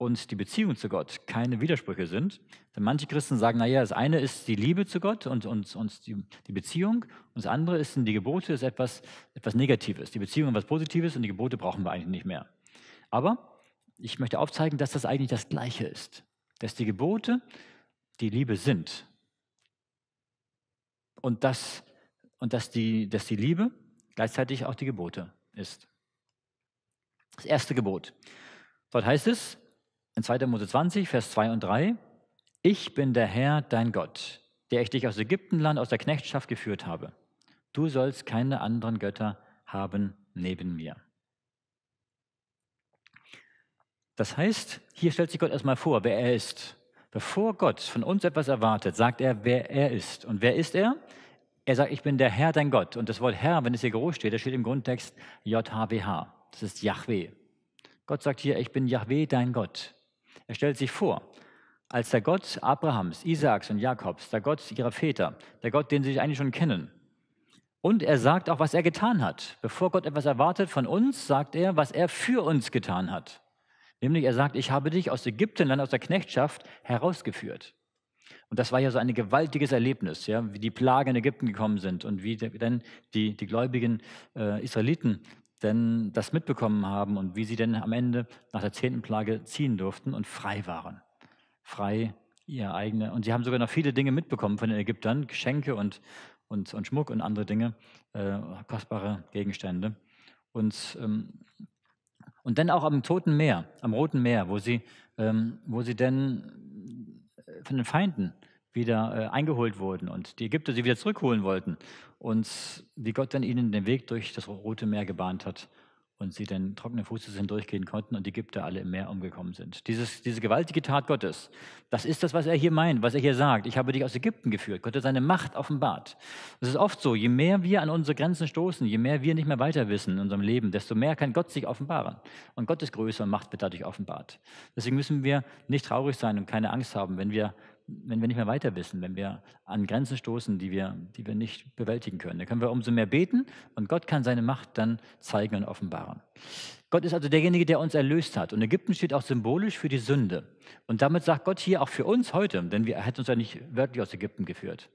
und die Beziehung zu Gott keine Widersprüche sind. Denn manche Christen sagen, naja, das eine ist die Liebe zu Gott und, und, und die, die Beziehung und das andere ist die Gebote, ist etwas, etwas Negatives. Die Beziehung ist etwas Positives und die Gebote brauchen wir eigentlich nicht mehr. Aber ich möchte aufzeigen, dass das eigentlich das Gleiche ist dass die Gebote die Liebe sind und dass, und dass, die, dass die Liebe gleichzeitig auch die Gebote ist. Das erste Gebot. Dort heißt es in 2. Mose 20, Vers 2 und 3, ich bin der Herr, dein Gott, der ich dich aus Ägyptenland, aus der Knechtschaft geführt habe. Du sollst keine anderen Götter haben neben mir. Das heißt, hier stellt sich Gott erstmal vor, wer er ist. Bevor Gott von uns etwas erwartet, sagt er, wer er ist. Und wer ist er? Er sagt, ich bin der Herr, dein Gott. Und das Wort Herr, wenn es hier groß steht, das steht im Grundtext JHWH. Das ist Yahweh. Gott sagt hier, ich bin Yahweh, dein Gott. Er stellt sich vor, als der Gott Abrahams, Isaaks und Jakobs, der Gott ihrer Väter, der Gott, den sie eigentlich schon kennen. Und er sagt auch, was er getan hat. Bevor Gott etwas erwartet von uns, sagt er, was er für uns getan hat. Nämlich er sagt, ich habe dich aus Ägyptenland, aus der Knechtschaft herausgeführt. Und das war ja so ein gewaltiges Erlebnis, ja, wie die Plagen in Ägypten gekommen sind und wie denn die, die gläubigen äh, Israeliten denn das mitbekommen haben und wie sie denn am Ende nach der zehnten Plage ziehen durften und frei waren. Frei ihr eigene. Und sie haben sogar noch viele Dinge mitbekommen von den Ägyptern, Geschenke und, und, und Schmuck und andere Dinge, äh, kostbare Gegenstände. Und ähm, und dann auch am Toten Meer, am Roten Meer, wo sie, ähm, wo sie dann äh, von den Feinden wieder äh, eingeholt wurden und die Ägypter sie wieder zurückholen wollten und wie Gott dann ihnen den Weg durch das Rote Meer gebahnt hat und sie dann trockenen Fußes hindurchgehen konnten und die Ägypter alle im Meer umgekommen sind. Dieses, diese gewaltige Tat Gottes, das ist das, was er hier meint, was er hier sagt. Ich habe dich aus Ägypten geführt. Gott hat seine Macht offenbart. Es ist oft so, je mehr wir an unsere Grenzen stoßen, je mehr wir nicht mehr weiter wissen in unserem Leben, desto mehr kann Gott sich offenbaren. Und Gottes Größe und Macht wird dadurch offenbart. Deswegen müssen wir nicht traurig sein und keine Angst haben, wenn wir wenn wir nicht mehr weiter wissen, wenn wir an Grenzen stoßen, die wir, die wir nicht bewältigen können. Dann können wir umso mehr beten und Gott kann seine Macht dann zeigen und offenbaren. Gott ist also derjenige, der uns erlöst hat. Und Ägypten steht auch symbolisch für die Sünde. Und damit sagt Gott hier auch für uns heute, denn er hat uns ja nicht wörtlich aus Ägypten geführt.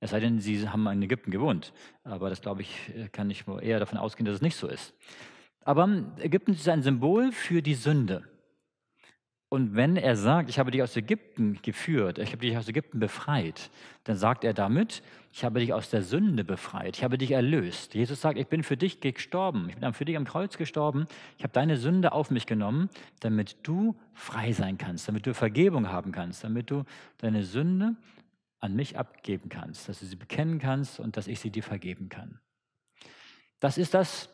Es sei denn, sie haben in Ägypten gewohnt. Aber das, glaube ich, kann ich eher davon ausgehen, dass es nicht so ist. Aber Ägypten ist ein Symbol für die Sünde. Und wenn er sagt, ich habe dich aus Ägypten geführt, ich habe dich aus Ägypten befreit, dann sagt er damit, ich habe dich aus der Sünde befreit, ich habe dich erlöst. Jesus sagt, ich bin für dich gestorben, ich bin für dich am Kreuz gestorben, ich habe deine Sünde auf mich genommen, damit du frei sein kannst, damit du Vergebung haben kannst, damit du deine Sünde an mich abgeben kannst, dass du sie bekennen kannst und dass ich sie dir vergeben kann. Das ist das,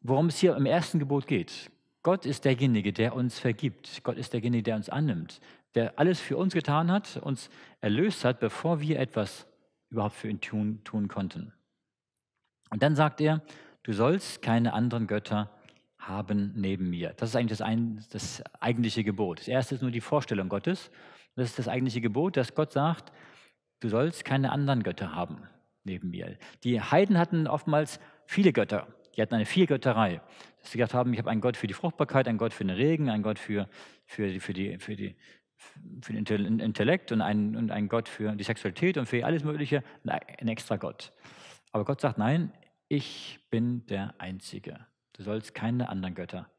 worum es hier im ersten Gebot geht. Gott ist derjenige, der uns vergibt. Gott ist derjenige, der uns annimmt, der alles für uns getan hat, uns erlöst hat, bevor wir etwas überhaupt für ihn tun, tun konnten. Und dann sagt er, du sollst keine anderen Götter haben neben mir. Das ist eigentlich das, ein, das eigentliche Gebot. Das erste ist nur die Vorstellung Gottes. Das ist das eigentliche Gebot, dass Gott sagt, du sollst keine anderen Götter haben neben mir. Die Heiden hatten oftmals viele Götter. Die hatten eine Viergötterei. Dass sie gesagt haben, ich habe einen Gott für die Fruchtbarkeit, einen Gott für den Regen, einen Gott für, für, die, für, die, für, die, für den Intellekt und einen, und einen Gott für die Sexualität und für alles Mögliche, ein extra Gott. Aber Gott sagt, nein, ich bin der Einzige. Du sollst keine anderen Götter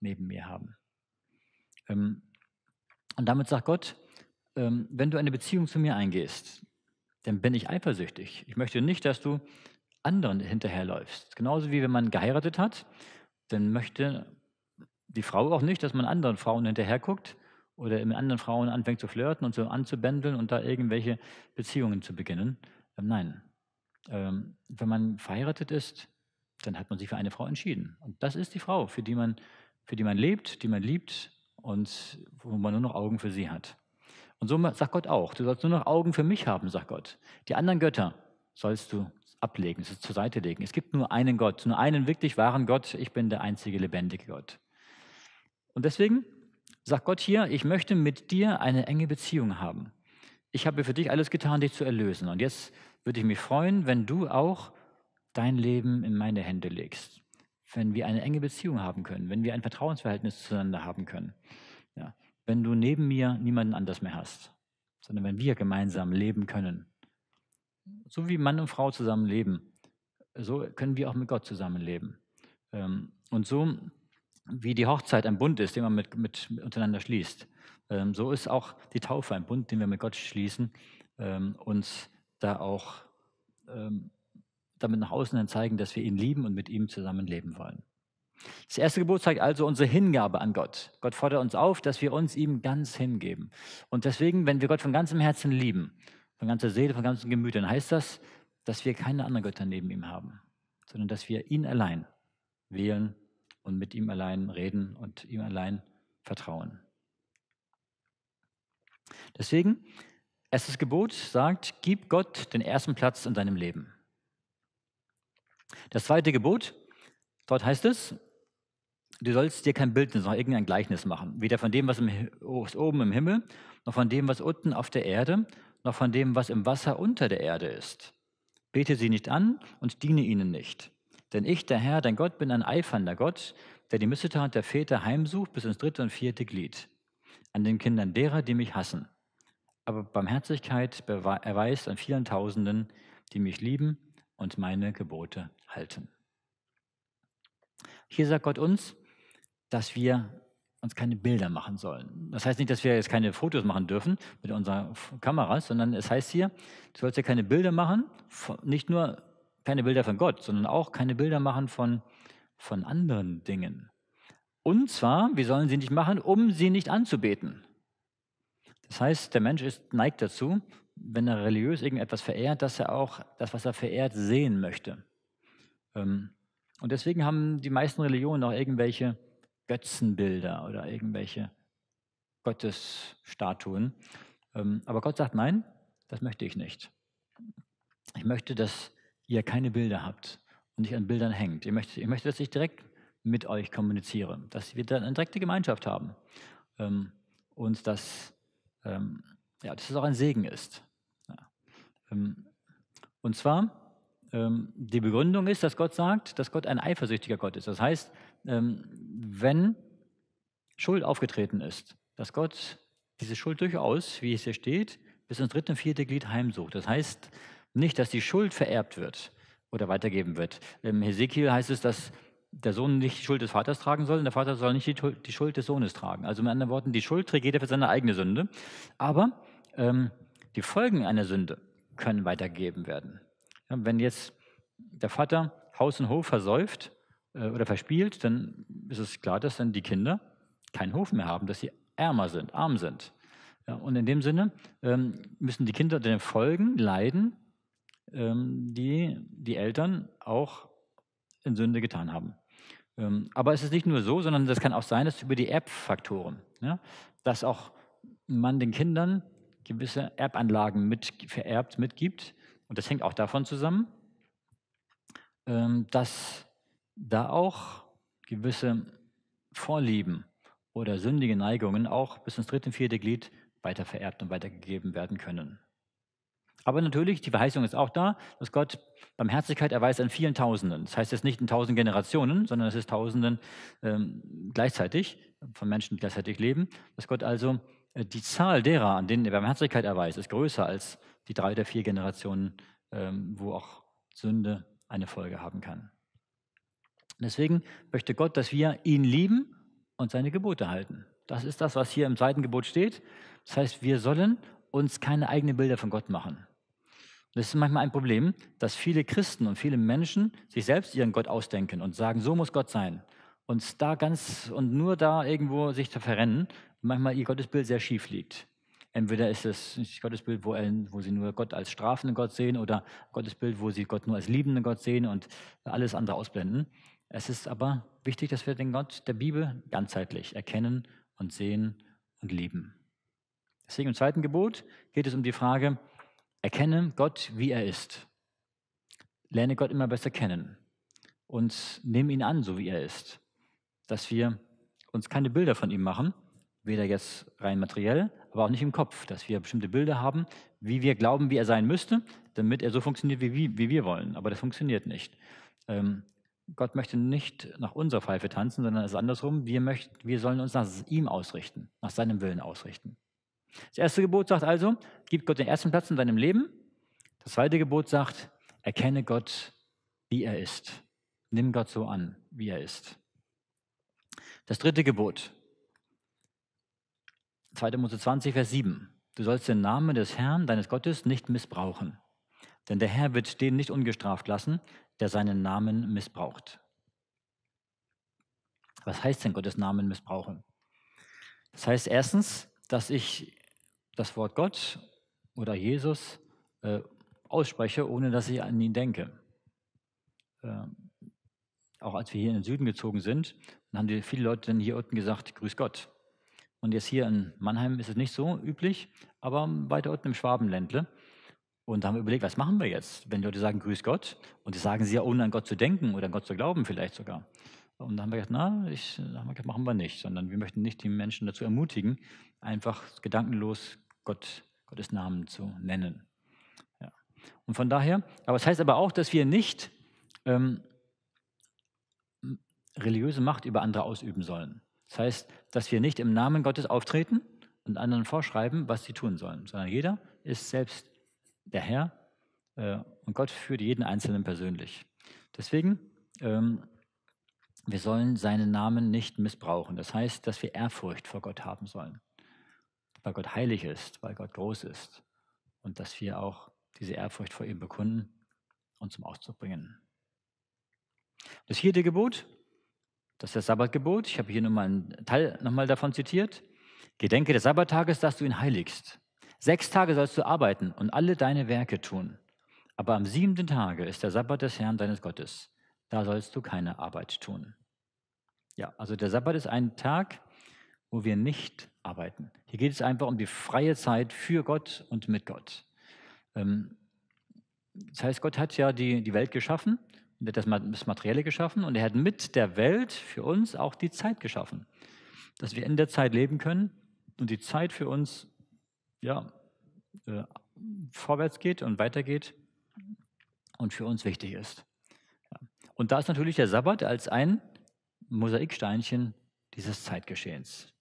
neben mir haben. Ähm, und damit sagt Gott, ähm, wenn du eine Beziehung zu mir eingehst, dann bin ich eifersüchtig. Ich möchte nicht, dass du anderen hinterherläufst. Genauso wie wenn man geheiratet hat, dann möchte die Frau auch nicht, dass man anderen Frauen hinterherguckt oder mit anderen Frauen anfängt zu flirten und so anzubändeln und da irgendwelche Beziehungen zu beginnen. Ähm, nein. Ähm, wenn man verheiratet ist, dann hat man sich für eine Frau entschieden. Und das ist die Frau, für die man, für die man lebt, die man liebt und wo man nur noch Augen für sie hat. Und so sagt Gott auch, du sollst nur noch Augen für mich haben, sagt Gott. Die anderen Götter sollst du ablegen, es zur Seite legen. Es gibt nur einen Gott, nur einen wirklich wahren Gott. Ich bin der einzige lebendige Gott. Und deswegen sagt Gott hier, ich möchte mit dir eine enge Beziehung haben. Ich habe für dich alles getan, dich zu erlösen. Und jetzt würde ich mich freuen, wenn du auch dein Leben in meine Hände legst. Wenn wir eine enge Beziehung haben können, wenn wir ein Vertrauensverhältnis zueinander haben können. Ja. Wenn du neben mir niemanden anders mehr hast, sondern wenn wir gemeinsam leben können. So wie Mann und Frau zusammenleben, so können wir auch mit Gott zusammenleben. Ähm, und so wie die Hochzeit ein Bund ist, den man mit, mit, untereinander schließt, ähm, so ist auch die Taufe ein Bund, den wir mit Gott schließen, ähm, uns da auch damit nach außen hin zeigen, dass wir ihn lieben und mit ihm zusammenleben wollen. Das erste Gebot zeigt also unsere Hingabe an Gott. Gott fordert uns auf, dass wir uns ihm ganz hingeben. Und deswegen, wenn wir Gott von ganzem Herzen lieben, von ganzer Seele, von ganzem Gemüt, dann heißt das, dass wir keine anderen Götter neben ihm haben, sondern dass wir ihn allein wählen und mit ihm allein reden und ihm allein vertrauen. Deswegen, erstes Gebot sagt, gib Gott den ersten Platz in deinem Leben. Das zweite Gebot, dort heißt es, du sollst dir kein Bildnis noch irgendein Gleichnis machen, weder von dem, was, im, was oben im Himmel, noch von dem, was unten auf der Erde, noch von dem, was im Wasser unter der Erde ist. Bete sie nicht an und diene ihnen nicht. Denn ich, der Herr, dein Gott, bin ein eifernder Gott, der die Missetat der Väter heimsucht bis ins dritte und vierte Glied, an den Kindern derer, die mich hassen. Aber Barmherzigkeit erweist an vielen Tausenden, die mich lieben und meine Gebote halten. Hier sagt Gott uns, dass wir uns keine Bilder machen sollen. Das heißt nicht, dass wir jetzt keine Fotos machen dürfen mit unserer Kamera, sondern es heißt hier, du sollst ja keine Bilder machen, nicht nur keine Bilder von Gott, sondern auch keine Bilder machen von, von anderen Dingen. Und zwar, wir sollen sie nicht machen, um sie nicht anzubeten. Das heißt, der Mensch ist neigt dazu, wenn er religiös irgendetwas verehrt, dass er auch das, was er verehrt, sehen möchte. Ähm, und deswegen haben die meisten Religionen auch irgendwelche Götzenbilder oder irgendwelche Gottesstatuen. Ähm, aber Gott sagt, nein, das möchte ich nicht. Ich möchte, dass ihr keine Bilder habt und nicht an Bildern hängt. Ich möchte, ich möchte dass ich direkt mit euch kommuniziere, dass wir dann eine direkte Gemeinschaft haben ähm, und dass, ähm, ja, dass es auch ein Segen ist. Und zwar, die Begründung ist, dass Gott sagt, dass Gott ein eifersüchtiger Gott ist. Das heißt, wenn Schuld aufgetreten ist, dass Gott diese Schuld durchaus, wie es hier steht, bis ins dritte und vierte Glied heimsucht. Das heißt nicht, dass die Schuld vererbt wird oder weitergeben wird. Im Hesekiel heißt es, dass der Sohn nicht die Schuld des Vaters tragen soll und der Vater soll nicht die, Schuld des Sohnes tragen. Also mit anderen Worten, die Schuld trägt jeder für seine eigene Sünde. Aber ähm, die Folgen einer Sünde können weitergegeben werden. Ja, wenn jetzt der Vater Haus und Hof versäuft äh, oder verspielt, dann ist es klar, dass dann die Kinder keinen Hof mehr haben, dass sie ärmer sind, arm sind. Ja, und in dem Sinne ähm, müssen die Kinder den Folgen leiden, ähm, die die Eltern auch in Sünde getan haben. Ähm, aber es ist nicht nur so, sondern das kann auch sein, dass über die Erbfaktoren, ja, dass auch man den Kindern gewisse Erbanlagen mit, vererbt mitgibt. Und das hängt auch davon zusammen, ähm, dass da auch gewisse Vorlieben oder sündige Neigungen auch bis ins dritte und vierte Glied weiter vererbt und weitergegeben werden können. Aber natürlich, die Verheißung ist auch da, dass Gott Barmherzigkeit erweist an vielen Tausenden. Das heißt jetzt nicht in tausend Generationen, sondern es ist Tausenden ähm, gleichzeitig, von Menschen, die gleichzeitig leben. Dass Gott also äh, die Zahl derer, an denen er Barmherzigkeit erweist, ist größer als die drei oder vier Generationen, ähm, wo auch Sünde eine Folge haben kann. Deswegen möchte Gott, dass wir ihn lieben und seine Gebote halten. Das ist das, was hier im zweiten Gebot steht. Das heißt, wir sollen uns keine eigenen Bilder von Gott machen. Das ist manchmal ein Problem, dass viele Christen und viele Menschen sich selbst ihren Gott ausdenken und sagen, so muss Gott sein. Und da ganz und nur da irgendwo sich verrennen und manchmal ihr Gottesbild sehr schief liegt. Entweder ist es ein Gottesbild, wo, wo, sie nur Gott als strafenden Gott sehen oder Gottesbild, wo sie Gott nur als liebenden Gott sehen und alles andere ausblenden. Es ist aber wichtig, dass wir den Gott der Bibel ganzheitlich erkennen und sehen und lieben. Deswegen im zweiten Gebot geht es um die Frage, Erkenne Gott, wie er ist. Lerne Gott immer besser kennen und nehme ihn an, so wie er ist. Dass wir uns keine Bilder von ihm machen, weder jetzt rein materiell, aber auch nicht im Kopf, dass wir bestimmte Bilder haben, wie wir glauben, wie er sein müsste, damit er so funktioniert, wie, wie wir wollen. Aber das funktioniert nicht. Ähm, Gott möchte nicht nach unserer Pfeife tanzen, sondern es ist andersrum. Wir, möchten, wir sollen uns nach ihm ausrichten, nach seinem Willen ausrichten. Das erste Gebot sagt also, gib Gott den ersten Platz in deinem Leben. Das zweite Gebot sagt, erkenne Gott, wie er ist. Nimm Gott so an, wie er ist. Das dritte Gebot, 2. Mose 20, Vers 7. Du sollst den Namen des Herrn, deines Gottes, nicht missbrauchen. Denn der Herr wird den nicht ungestraft lassen, der seinen Namen missbraucht. Was heißt denn Gottes Namen missbrauchen? Das heißt erstens, dass ich das Wort Gott oder Jesus äh, ausspreche, ohne dass ich an ihn denke. Äh, auch als wir hier in den Süden gezogen sind, haben die viele Leute dann hier unten gesagt, Grüß Gott. Und jetzt hier in Mannheim ist es nicht so üblich, aber weiter unten im Schwabenländle. Und da haben wir überlegt, was machen wir jetzt, wenn Leute sagen Grüß Gott? Und die sagen sie ja, ohne an Gott zu denken oder an Gott zu glauben vielleicht sogar. Und da haben wir gesagt, na, ich, das machen wir nicht, sondern wir möchten nicht die Menschen dazu ermutigen, einfach gedankenlos Gott, Gottes Namen zu nennen. Ja. Und von daher, aber es das heißt aber auch, dass wir nicht ähm, religiöse Macht über andere ausüben sollen. Das heißt, dass wir nicht im Namen Gottes auftreten und anderen vorschreiben, was sie tun sollen, sondern jeder ist selbst der Herr äh, und Gott führt jeden Einzelnen persönlich. Deswegen, ähm, wir sollen seinen Namen nicht missbrauchen. Das heißt, dass wir Ehrfurcht vor Gott haben sollen weil Gott heilig ist, weil Gott groß ist und dass wir auch diese Ehrfurcht vor ihm bekunden und zum Ausdruck bringen. Das vierte Gebot, das ist das Sabbatgebot. Ich habe hier nochmal einen Teil nochmal davon zitiert. Gedenke des Sabbattages, dass du ihn heiligst. Sechs Tage sollst du arbeiten und alle deine Werke tun. Aber am siebenten Tage ist der Sabbat des Herrn deines Gottes. Da sollst du keine Arbeit tun. Ja, also der Sabbat ist ein Tag, wo wir nicht arbeiten. Hier geht es einfach um die freie Zeit für Gott und mit Gott. Ähm, das heißt, Gott hat ja die, die Welt geschaffen, hat das Materielle geschaffen und er hat mit der Welt für uns auch die Zeit geschaffen. Dass wir in der Zeit leben können und die Zeit für uns ja, äh, vorwärts geht und weitergeht und für uns wichtig ist. Ja. Und da ist natürlich der Sabbat als ein Mosaiksteinchen dieses Zeitgeschehens.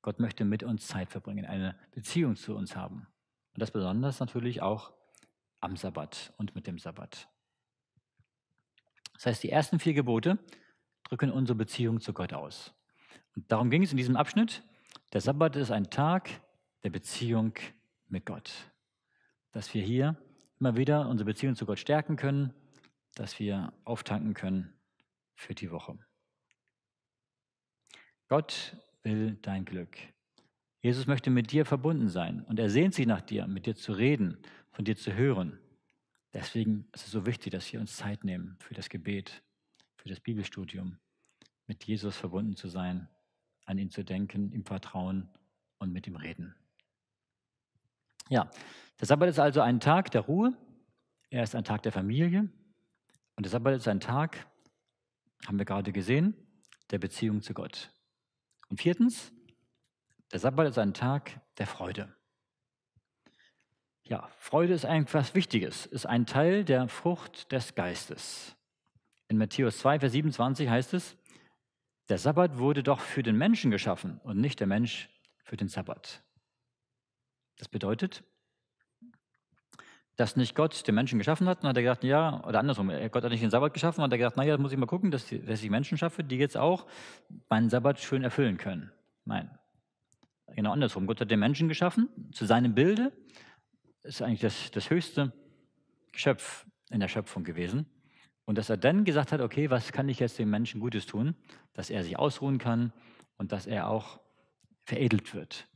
Gott möchte mit uns Zeit verbringen, eine Beziehung zu uns haben. Und das besonders natürlich auch am Sabbat und mit dem Sabbat. Das heißt, die ersten vier Gebote drücken unsere Beziehung zu Gott aus. Und darum ging es in diesem Abschnitt. Der Sabbat ist ein Tag der Beziehung mit Gott. Dass wir hier immer wieder unsere Beziehung zu Gott stärken können, dass wir auftanken können für die Woche. Gott will dein Glück. Jesus möchte mit dir verbunden sein und er sehnt sich nach dir, mit dir zu reden, von dir zu hören. Deswegen ist es so wichtig, dass wir uns Zeit nehmen für das Gebet, für das Bibelstudium, mit Jesus verbunden zu sein, an ihn zu denken, ihm vertrauen und mit ihm reden. Ja, der Sabbat ist also ein Tag der Ruhe, er ist ein Tag der Familie und der Sabbat ist ein Tag, haben wir gerade gesehen, der Beziehung zu Gott. Und viertens, der Sabbat ist ein Tag der Freude. Ja, Freude ist etwas Wichtiges, ist ein Teil der Frucht des Geistes. In Matthäus 2, Vers 27 heißt es, der Sabbat wurde doch für den Menschen geschaffen und nicht der Mensch für den Sabbat. Das bedeutet, dass nicht Gott den Menschen geschaffen hat und hat er gesagt, ja, oder andersrum, Gott hat nicht den Sabbat geschaffen und hat er gesagt, naja, muss ich mal gucken, dass, dass ich Menschen schaffe, die jetzt auch meinen Sabbat schön erfüllen können. Nein, genau andersrum. Gott hat den Menschen geschaffen, zu seinem Bilde, ist eigentlich das, das höchste Geschöpf in der Schöpfung gewesen. Und dass er dann gesagt hat, okay, was kann ich jetzt dem Menschen Gutes tun, dass er sich ausruhen kann und dass er auch veredelt wird.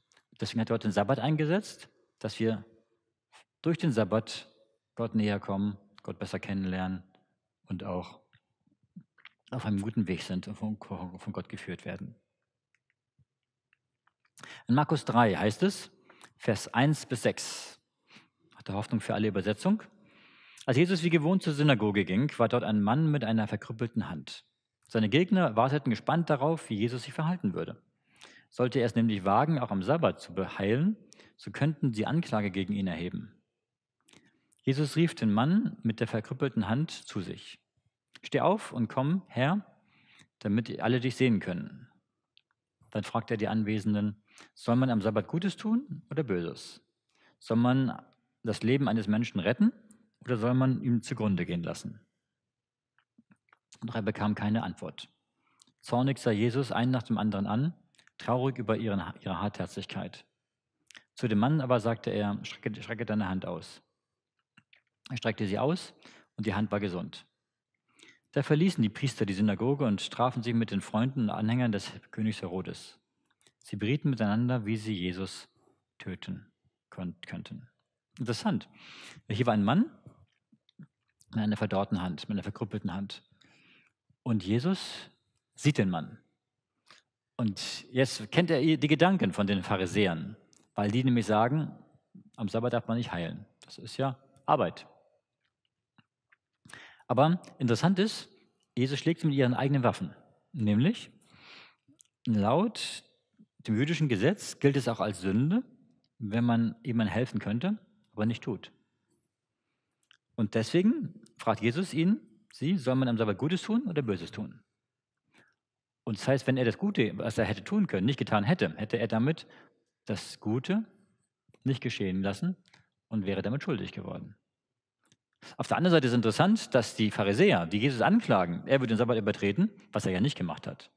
Deswegen hat er den Sabbat eingesetzt, dass wir durch den Sabbat Gott näher kommen, Gott besser kennenlernen und auch auf einem guten Weg sind und von, Gott geführt werden. In Markus 3 heißt es, Vers 1 bis 6, hat der Hoffnung für alle Übersetzung. Als Jesus wie gewohnt zur Synagoge ging, war dort ein Mann mit einer verkrüppelten Hand. Seine Gegner warteten gespannt darauf, wie Jesus sich verhalten würde. Sollte er es nämlich wagen, auch am Sabbat zu beheilen, so könnten sie Anklage gegen ihn erheben. Jesus rief den Mann mit der verkrüppelten Hand zu sich. Steh auf und komm her, damit alle dich sehen können. Dann fragt er die Anwesenden, soll man am Sabbat Gutes tun oder Böses? Soll man das Leben eines Menschen retten oder soll man ihm zugrunde gehen lassen? Doch er bekam keine Antwort. Zornig sah Jesus einen nach dem anderen an, traurig über ihren, ihre Hartherzigkeit. Zu dem Mann aber sagte er, strecke, strecke deine Hand aus. Er streckte sie aus und die Hand war gesund. Da verließen die Priester die Synagoge und trafen sich mit den Freunden und Anhängern des Königs Herodes. Sie berieten miteinander, wie sie Jesus töten könnten. Interessant. Hier war ein Mann mit einer verdorrten Hand, mit einer verkrüppelten Hand. Und Jesus sieht den Mann. Und jetzt kennt er die Gedanken von den Pharisäern, weil die nämlich sagen, am Sabbat darf man nicht heilen. Das ist ja Arbeit. Aber interessant ist, Jesus schlägt mit ihren eigenen Waffen. Nämlich, laut dem jüdischen Gesetz gilt es auch als Sünde, wenn man jemandem helfen könnte, aber nicht tut. Und deswegen fragt Jesus ihn, sie, soll man am Sabbat Gutes tun oder Böses tun? Und das heißt, wenn er das Gute, was er hätte tun können, nicht getan hätte, hätte er damit das Gute nicht geschehen lassen und wäre damit schuldig geworden. Auf der anderen Seite ist interessant, dass die Pharisäer, die Jesus anklagen, er würde den Sabbat übertreten, was er ja nicht gemacht hat.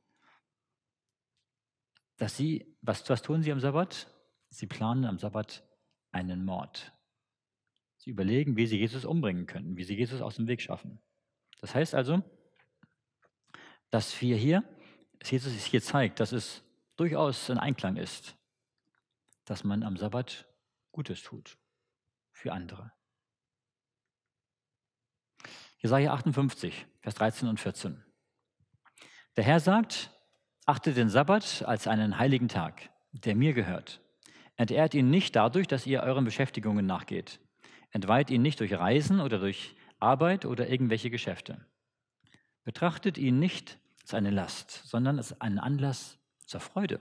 Dass sie, was, was tun sie am Sabbat? Sie planen am Sabbat einen Mord. Sie überlegen, wie sie Jesus umbringen können, wie sie Jesus aus dem Weg schaffen. Das heißt also, dass wir hier, Jesus es hier zeigt, dass es durchaus in Einklang ist, dass man am Sabbat Gutes tut für andere. Jesaja 58, Vers 13 und 14. Der Herr sagt, achtet den Sabbat als einen heiligen Tag, der mir gehört. Entehrt ihn nicht dadurch, dass ihr euren Beschäftigungen nachgeht. Entweiht ihn nicht durch Reisen oder durch Arbeit oder irgendwelche Geschäfte. Betrachtet ihn nicht als eine Last, sondern als einen Anlass zur Freude.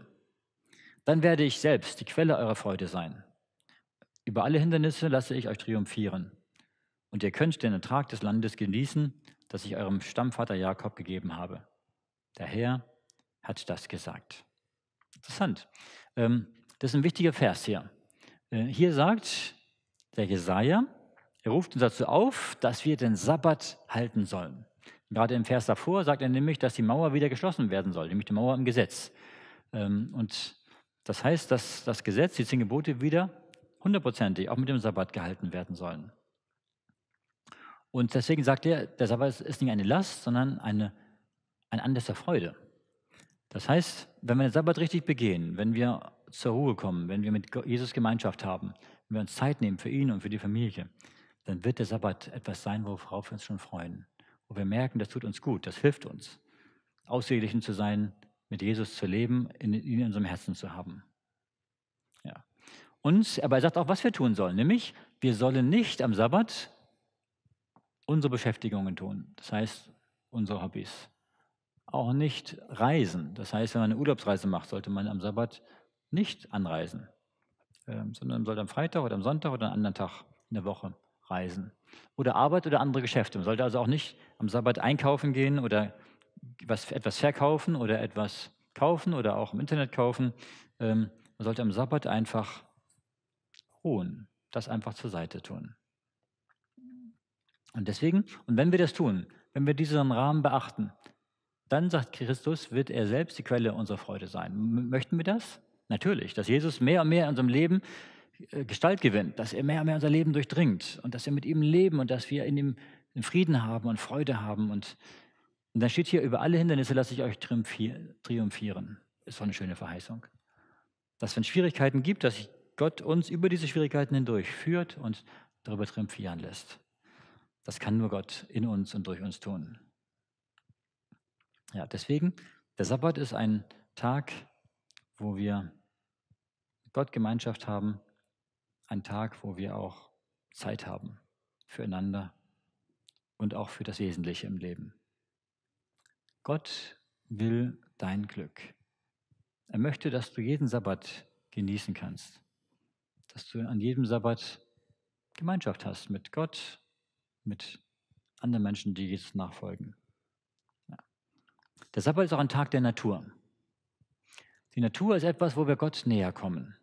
Dann werde ich selbst die Quelle eurer Freude sein. Über alle Hindernisse lasse ich euch triumphieren. Und ihr könnt den Ertrag des Landes genießen, das ich eurem Stammvater Jakob gegeben habe. Der Herr hat das gesagt. Interessant. Ähm, das ist ein wichtiger Vers hier. Äh, hier sagt der Jesaja, er ruft uns dazu auf, dass wir den Sabbat halten sollen. Gerade im Vers davor sagt er nämlich, dass die Mauer wieder geschlossen werden soll, nämlich die Mauer im Gesetz. Ähm, und das heißt, dass das Gesetz, die zehn Gebote wieder hundertprozentig auch mit dem Sabbat gehalten werden sollen. Und deswegen sagt er, der Sabbat ist nicht eine Last, sondern eine, ein Anlass der Freude. Das heißt, wenn wir den Sabbat richtig begehen, wenn wir zur Ruhe kommen, wenn wir mit Jesus Gemeinschaft haben, wenn wir uns Zeit nehmen für ihn und für die Familie, dann wird der Sabbat etwas sein, worauf wir uns schon freuen. Wo wir merken, das tut uns gut, das hilft uns, ausgeglichen zu sein, mit Jesus zu leben, ihn in unserem Herzen zu haben. Ja. Und, aber er sagt auch, was wir tun sollen, nämlich wir sollen nicht am Sabbat unsere Beschäftigungen tun, das heißt unsere Hobbys. Auch nicht reisen, das heißt, wenn man eine Urlaubsreise macht, sollte man am Sabbat nicht anreisen, ähm, sondern sollte am Freitag oder am Sonntag oder einen anderen Tag in der Woche reisen. Oder Arbeit oder andere Geschäfte. Man sollte also auch nicht am Sabbat einkaufen gehen oder was, etwas verkaufen oder etwas kaufen oder auch im Internet kaufen. Ähm, man sollte am Sabbat einfach ruhen, das einfach zur Seite tun. Und deswegen, und wenn wir das tun, wenn wir diesen Rahmen beachten, dann sagt Christus, wird er selbst die Quelle unserer Freude sein. Möchten wir das? Natürlich, dass Jesus mehr und mehr in unserem Leben Gestalt gewinnt, dass er mehr und mehr unser Leben durchdringt und dass wir mit ihm leben und dass wir in ihm Frieden haben und Freude haben. Und, und dann steht hier, über alle Hindernisse lasse ich euch triumphieren. Ist doch eine schöne Verheißung. Dass wenn es Schwierigkeiten gibt, dass Gott uns über diese Schwierigkeiten hindurch führt und darüber triumphieren lässt. Das kann nur Gott in uns und durch uns tun. Ja, deswegen, der Sabbat ist ein Tag, wo wir Gott Gemeinschaft haben, ein Tag, wo wir auch Zeit haben füreinander und auch für das Wesentliche im Leben. Gott will dein Glück. Er möchte, dass du jeden Sabbat genießen kannst, dass du an jedem Sabbat Gemeinschaft hast mit Gott, mit anderen Menschen, die Jesus nachfolgen. Ja. Der Sabbat ist auch ein Tag der Natur. Die Natur ist etwas, wo wir Gott näher kommen.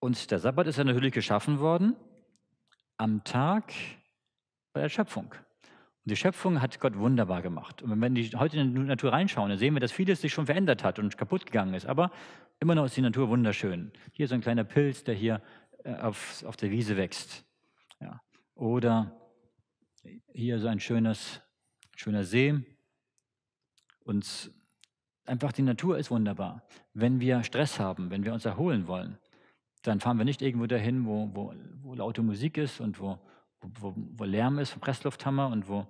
Und der Sabbat ist natürlich geschaffen worden am Tag bei der Schöpfung. Und die Schöpfung hat Gott wunderbar gemacht. Und wenn wir heute in die Natur reinschauen, dann sehen wir, dass vieles sich schon verändert hat und kaputt gegangen ist. Aber immer noch ist die Natur wunderschön. Hier so ein kleiner Pilz, der hier äh, auf, auf der Wiese wächst. Ja. Oder hier so ein schönes, schöner See. Und einfach die Natur ist wunderbar. Wenn wir Stress haben, wenn wir uns erholen wollen, dann fahren wir nicht irgendwo dahin, wo, wo, wo laute Musik ist und wo, wo, wo Lärm ist Presslufthammer und wo,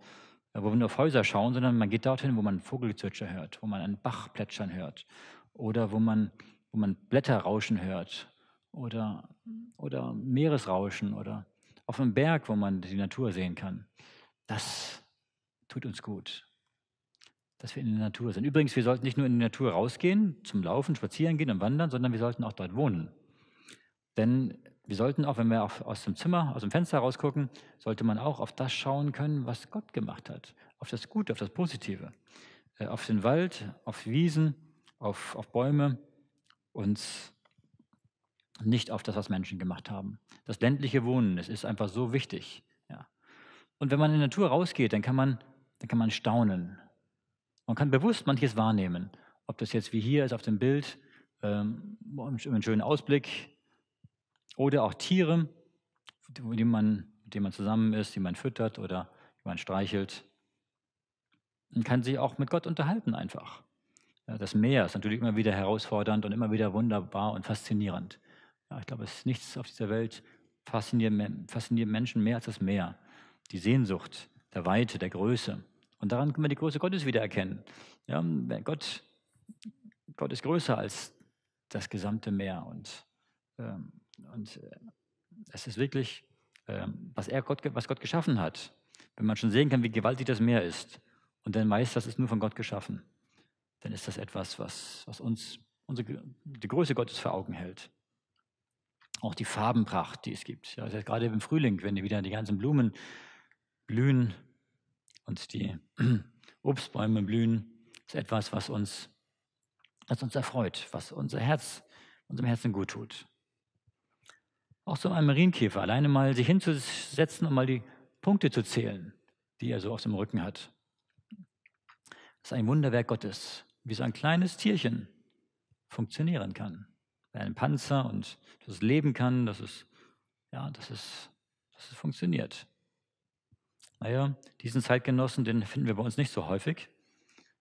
wo wir nur auf Häuser schauen, sondern man geht dorthin, wo man Vogelzwitscher hört, wo man einen Bach plätschern hört oder wo man, wo man Blätter rauschen hört oder, oder Meeresrauschen oder auf einem Berg, wo man die Natur sehen kann. Das tut uns gut, dass wir in der Natur sind. Übrigens, wir sollten nicht nur in die Natur rausgehen, zum Laufen, spazieren gehen und wandern, sondern wir sollten auch dort wohnen. Denn wir sollten auch, wenn wir aus dem Zimmer, aus dem Fenster rausgucken, sollte man auch auf das schauen können, was Gott gemacht hat. Auf das Gute, auf das Positive. Äh, auf den Wald, auf Wiesen, auf, auf Bäume und nicht auf das, was Menschen gemacht haben. Das ländliche Wohnen, es ist einfach so wichtig. Ja. Und wenn man in die Natur rausgeht, dann kann man, dann kann man staunen. Man kann bewusst manches wahrnehmen. Ob das jetzt wie hier ist auf dem Bild, ähm, einen schönen Ausblick, oder auch Tiere, die man, mit denen man zusammen ist, die man füttert oder die man streichelt. Man kann sich auch mit Gott unterhalten einfach. Das Meer ist natürlich immer wieder herausfordernd und immer wieder wunderbar und faszinierend. Ja, ich glaube, es ist nichts auf dieser Welt fasziniert, fasziniert Menschen mehr als das Meer. Die Sehnsucht der Weite, der Größe. Und daran können wir die Größe Gottes wiedererkennen. Ja, Gott, Gott ist größer als das gesamte Meer. Und, ähm, und äh, es ist wirklich, ähm, was, er Gott, was Gott geschaffen hat. Wenn man schon sehen kann, wie gewaltig das Meer ist und dann weiß, das ist nur von Gott geschaffen, dann ist das etwas, was, was uns unsere, die Größe Gottes vor Augen hält. Auch die Farbenpracht, die es gibt. Ja, das gerade im Frühling, wenn wieder die ganzen Blumen blühen und die Obstbäume blühen, ist etwas, was uns, was uns erfreut, was unser Herz, unserem Herzen gut tut. Auch so ein Marienkäfer, alleine mal sich hinzusetzen und mal die Punkte zu zählen, die er so auf dem Rücken hat. Das ist ein Wunderwerk Gottes, wie so ein kleines Tierchen funktionieren kann. Ein Panzer und dass es leben kann, dass es, ja, dass es, dass es funktioniert. Naja, diesen Zeitgenossen, den finden wir bei uns nicht so häufig.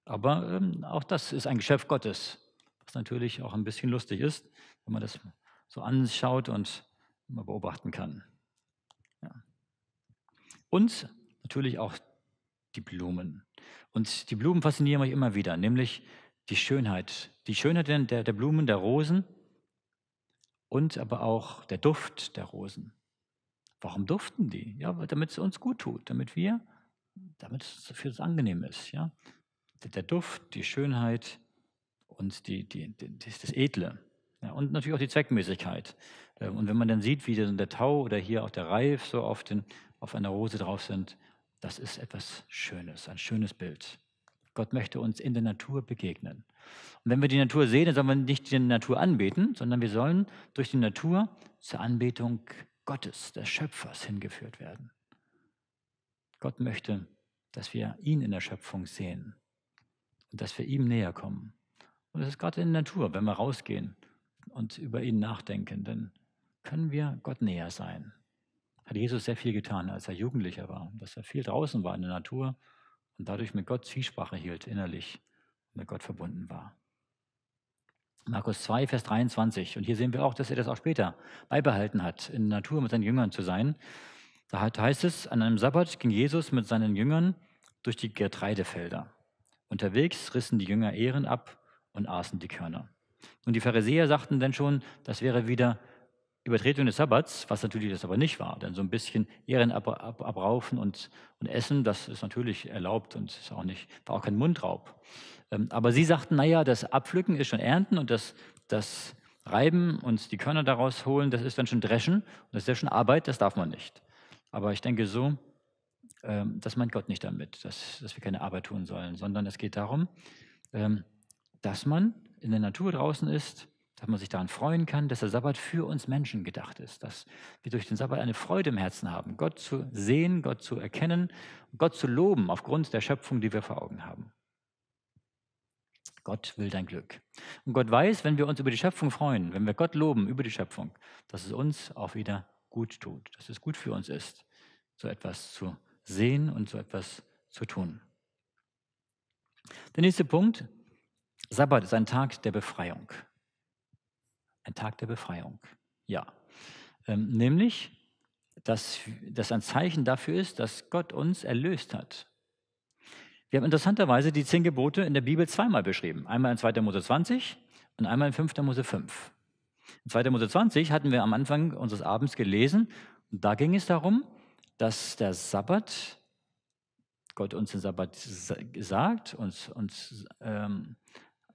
Aber ähm, auch das ist ein Geschäft Gottes, was natürlich auch ein bisschen lustig ist, wenn man das so anschaut und mal beobachten kann. Ja. Und natürlich auch die Blumen. Und die Blumen faszinieren mich immer wieder, nämlich die Schönheit. Die Schönheit der, der Blumen, der Rosen und aber auch der Duft der Rosen. Warum duften die? Ja, damit es uns gut tut, damit wir, damit es für uns angenehm ist. Ja? Der Duft, die Schönheit und die, die, die, das Edle. Ja, und natürlich auch die Zweckmäßigkeit. Ähm, und wenn man dann sieht, wie der Tau oder hier auch der Reif so auf, den, auf einer Rose drauf sind, das ist etwas Schönes, ein schönes Bild. Gott möchte uns in der Natur begegnen. Und wenn wir die Natur sehen, dann sollen wir nicht die Natur anbeten, sondern wir sollen durch die Natur zur Anbetung Gottes, des Schöpfers, hingeführt werden. Gott möchte, dass wir ihn in der Schöpfung sehen und dass wir ihm näher kommen. Und das ist gerade in der Natur, wenn wir rausgehen und über ihn nachdenken, dann können wir Gott näher sein. Hat Jesus sehr viel getan, als er Jugendlicher war, dass er viel draußen war in der Natur und dadurch mit Gott Zwiesprache hielt, innerlich mit Gott verbunden war. Markus 2, Vers 23. Und hier sehen wir auch, dass er das auch später beibehalten hat, in der Natur mit seinen Jüngern zu sein. Da heißt es, an einem Sabbat ging Jesus mit seinen Jüngern durch die Getreidefelder. Unterwegs rissen die Jünger Ehren ab und aßen die Körner. Und die Pharisäer sagten dann schon, das wäre wieder Übertretung des Sabbats, was natürlich das aber nicht war. Denn so ein bisschen Ehren ab, ab, abraufen und, und essen, das ist natürlich erlaubt und ist auch nicht, war auch kein Mundraub. Ähm, aber sie sagten, naja, das Abpflücken ist schon Ernten und das, das Reiben und die Körner daraus holen, das ist dann schon Dreschen und das ist ja schon Arbeit, das darf man nicht. Aber ich denke so, ähm, das meint Gott nicht damit, dass, dass wir keine Arbeit tun sollen, sondern es geht darum, ähm, dass man in der Natur draußen ist, dass man sich daran freuen kann, dass der Sabbat für uns Menschen gedacht ist, dass wir durch den Sabbat eine Freude im Herzen haben, Gott zu sehen, Gott zu erkennen, Gott zu loben aufgrund der Schöpfung, die wir vor Augen haben. Gott will dein Glück. Und Gott weiß, wenn wir uns über die Schöpfung freuen, wenn wir Gott loben über die Schöpfung, dass es uns auch wieder gut tut, dass es gut für uns ist, so etwas zu sehen und so etwas zu tun. Der nächste Punkt, Sabbat ist ein Tag der Befreiung. Ein Tag der Befreiung, ja. Ähm, nämlich, dass das ein Zeichen dafür ist, dass Gott uns erlöst hat wir haben interessanterweise die zehn Gebote in der Bibel zweimal beschrieben. Einmal in 2. Mose 20 und einmal in 5. Mose 5. In 2. Mose 20 hatten wir am Anfang unseres Abends gelesen und da ging es darum, dass der Sabbat, Gott uns den Sabbat sagt, uns, uns ähm,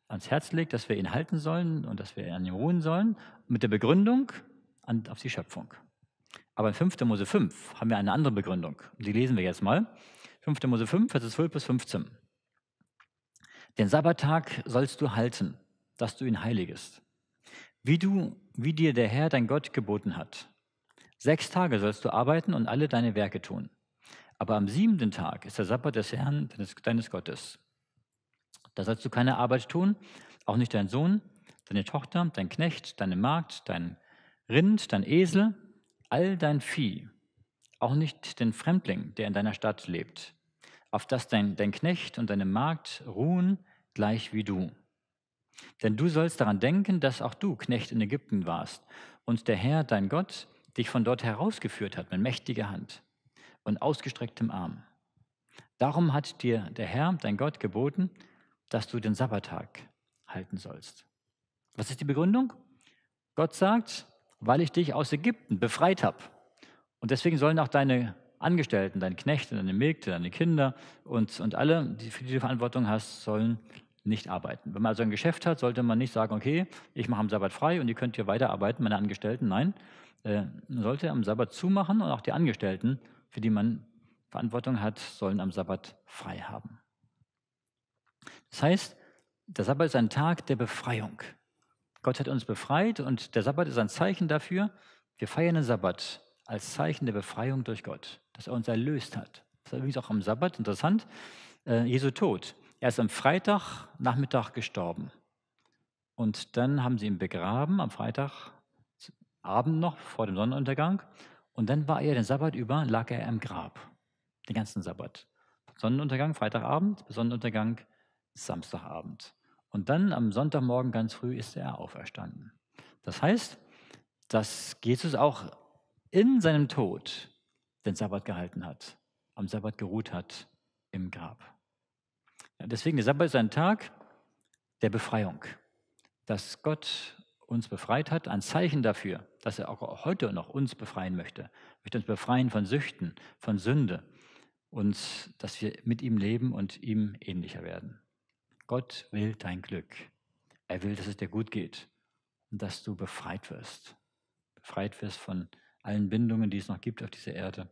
ans Herz legt, dass wir ihn halten sollen und dass wir an ihm ruhen sollen, mit der Begründung an, auf die Schöpfung. Aber in 5. Mose 5 haben wir eine andere Begründung. Die lesen wir jetzt mal. 5. Mose 5, Vers 12 bis 15. Den Sabbattag sollst du halten, dass du ihn heiligest, wie, du, wie dir der Herr dein Gott geboten hat. Sechs Tage sollst du arbeiten und alle deine Werke tun. Aber am siebenten Tag ist der Sabbat des Herrn, deines, deines Gottes. Da sollst du keine Arbeit tun, auch nicht dein Sohn, deine Tochter, dein Knecht, deine Magd, dein Rind, dein Esel, all dein Vieh, auch nicht den Fremdling, der in deiner Stadt lebt, auf dass dein, dein Knecht und deine Magd ruhen gleich wie du. Denn du sollst daran denken, dass auch du Knecht in Ägypten warst und der Herr, dein Gott, dich von dort herausgeführt hat mit mächtiger Hand und ausgestrecktem Arm. Darum hat dir der Herr, dein Gott, geboten, dass du den Sabbattag halten sollst. Was ist die Begründung? Gott sagt, weil ich dich aus Ägypten befreit habe. Und deswegen sollen auch deine Angestellten, deine Knechte, deine Mägde, deine Kinder und, und alle, die für die du Verantwortung hast, sollen nicht arbeiten. Wenn man also ein Geschäft hat, sollte man nicht sagen, okay, ich mache am Sabbat frei und ihr könnt hier weiterarbeiten, meine Angestellten. Nein, äh, man sollte am Sabbat zumachen und auch die Angestellten, für die man Verantwortung hat, sollen am Sabbat frei haben. Das heißt, der Sabbat ist ein Tag der Befreiung. Gott hat uns befreit und der Sabbat ist ein Zeichen dafür. Wir feiern den Sabbat als Zeichen der Befreiung durch Gott, dass er uns erlöst hat. Das ist übrigens auch am Sabbat interessant. Äh, Jesu Tod. Er ist am Freitag Nachmittag gestorben. Und dann haben sie ihn begraben, am Freitagabend noch, vor dem Sonnenuntergang. Und dann war er den Sabbat über, lag er im Grab. Den ganzen Sabbat. Sonnenuntergang, Freitagabend, Sonnenuntergang, Samstagabend. Und dann am Sonntagmorgen ganz früh ist er auferstanden. Das heißt, dass Jesus auch in seinem Tod den Sabbat gehalten hat, am Sabbat geruht hat im Grab. Ja, deswegen, der Sabbat ist ein Tag der Befreiung, dass Gott uns befreit hat, ein Zeichen dafür, dass er auch heute noch uns befreien möchte. Möchte uns befreien von Süchten, von Sünde und dass wir mit ihm leben und ihm ähnlicher werden. Gott will dein Glück. Er will, dass es dir gut geht und dass du befreit wirst. Befreit wirst von allen Bindungen, die es noch gibt auf dieser Erde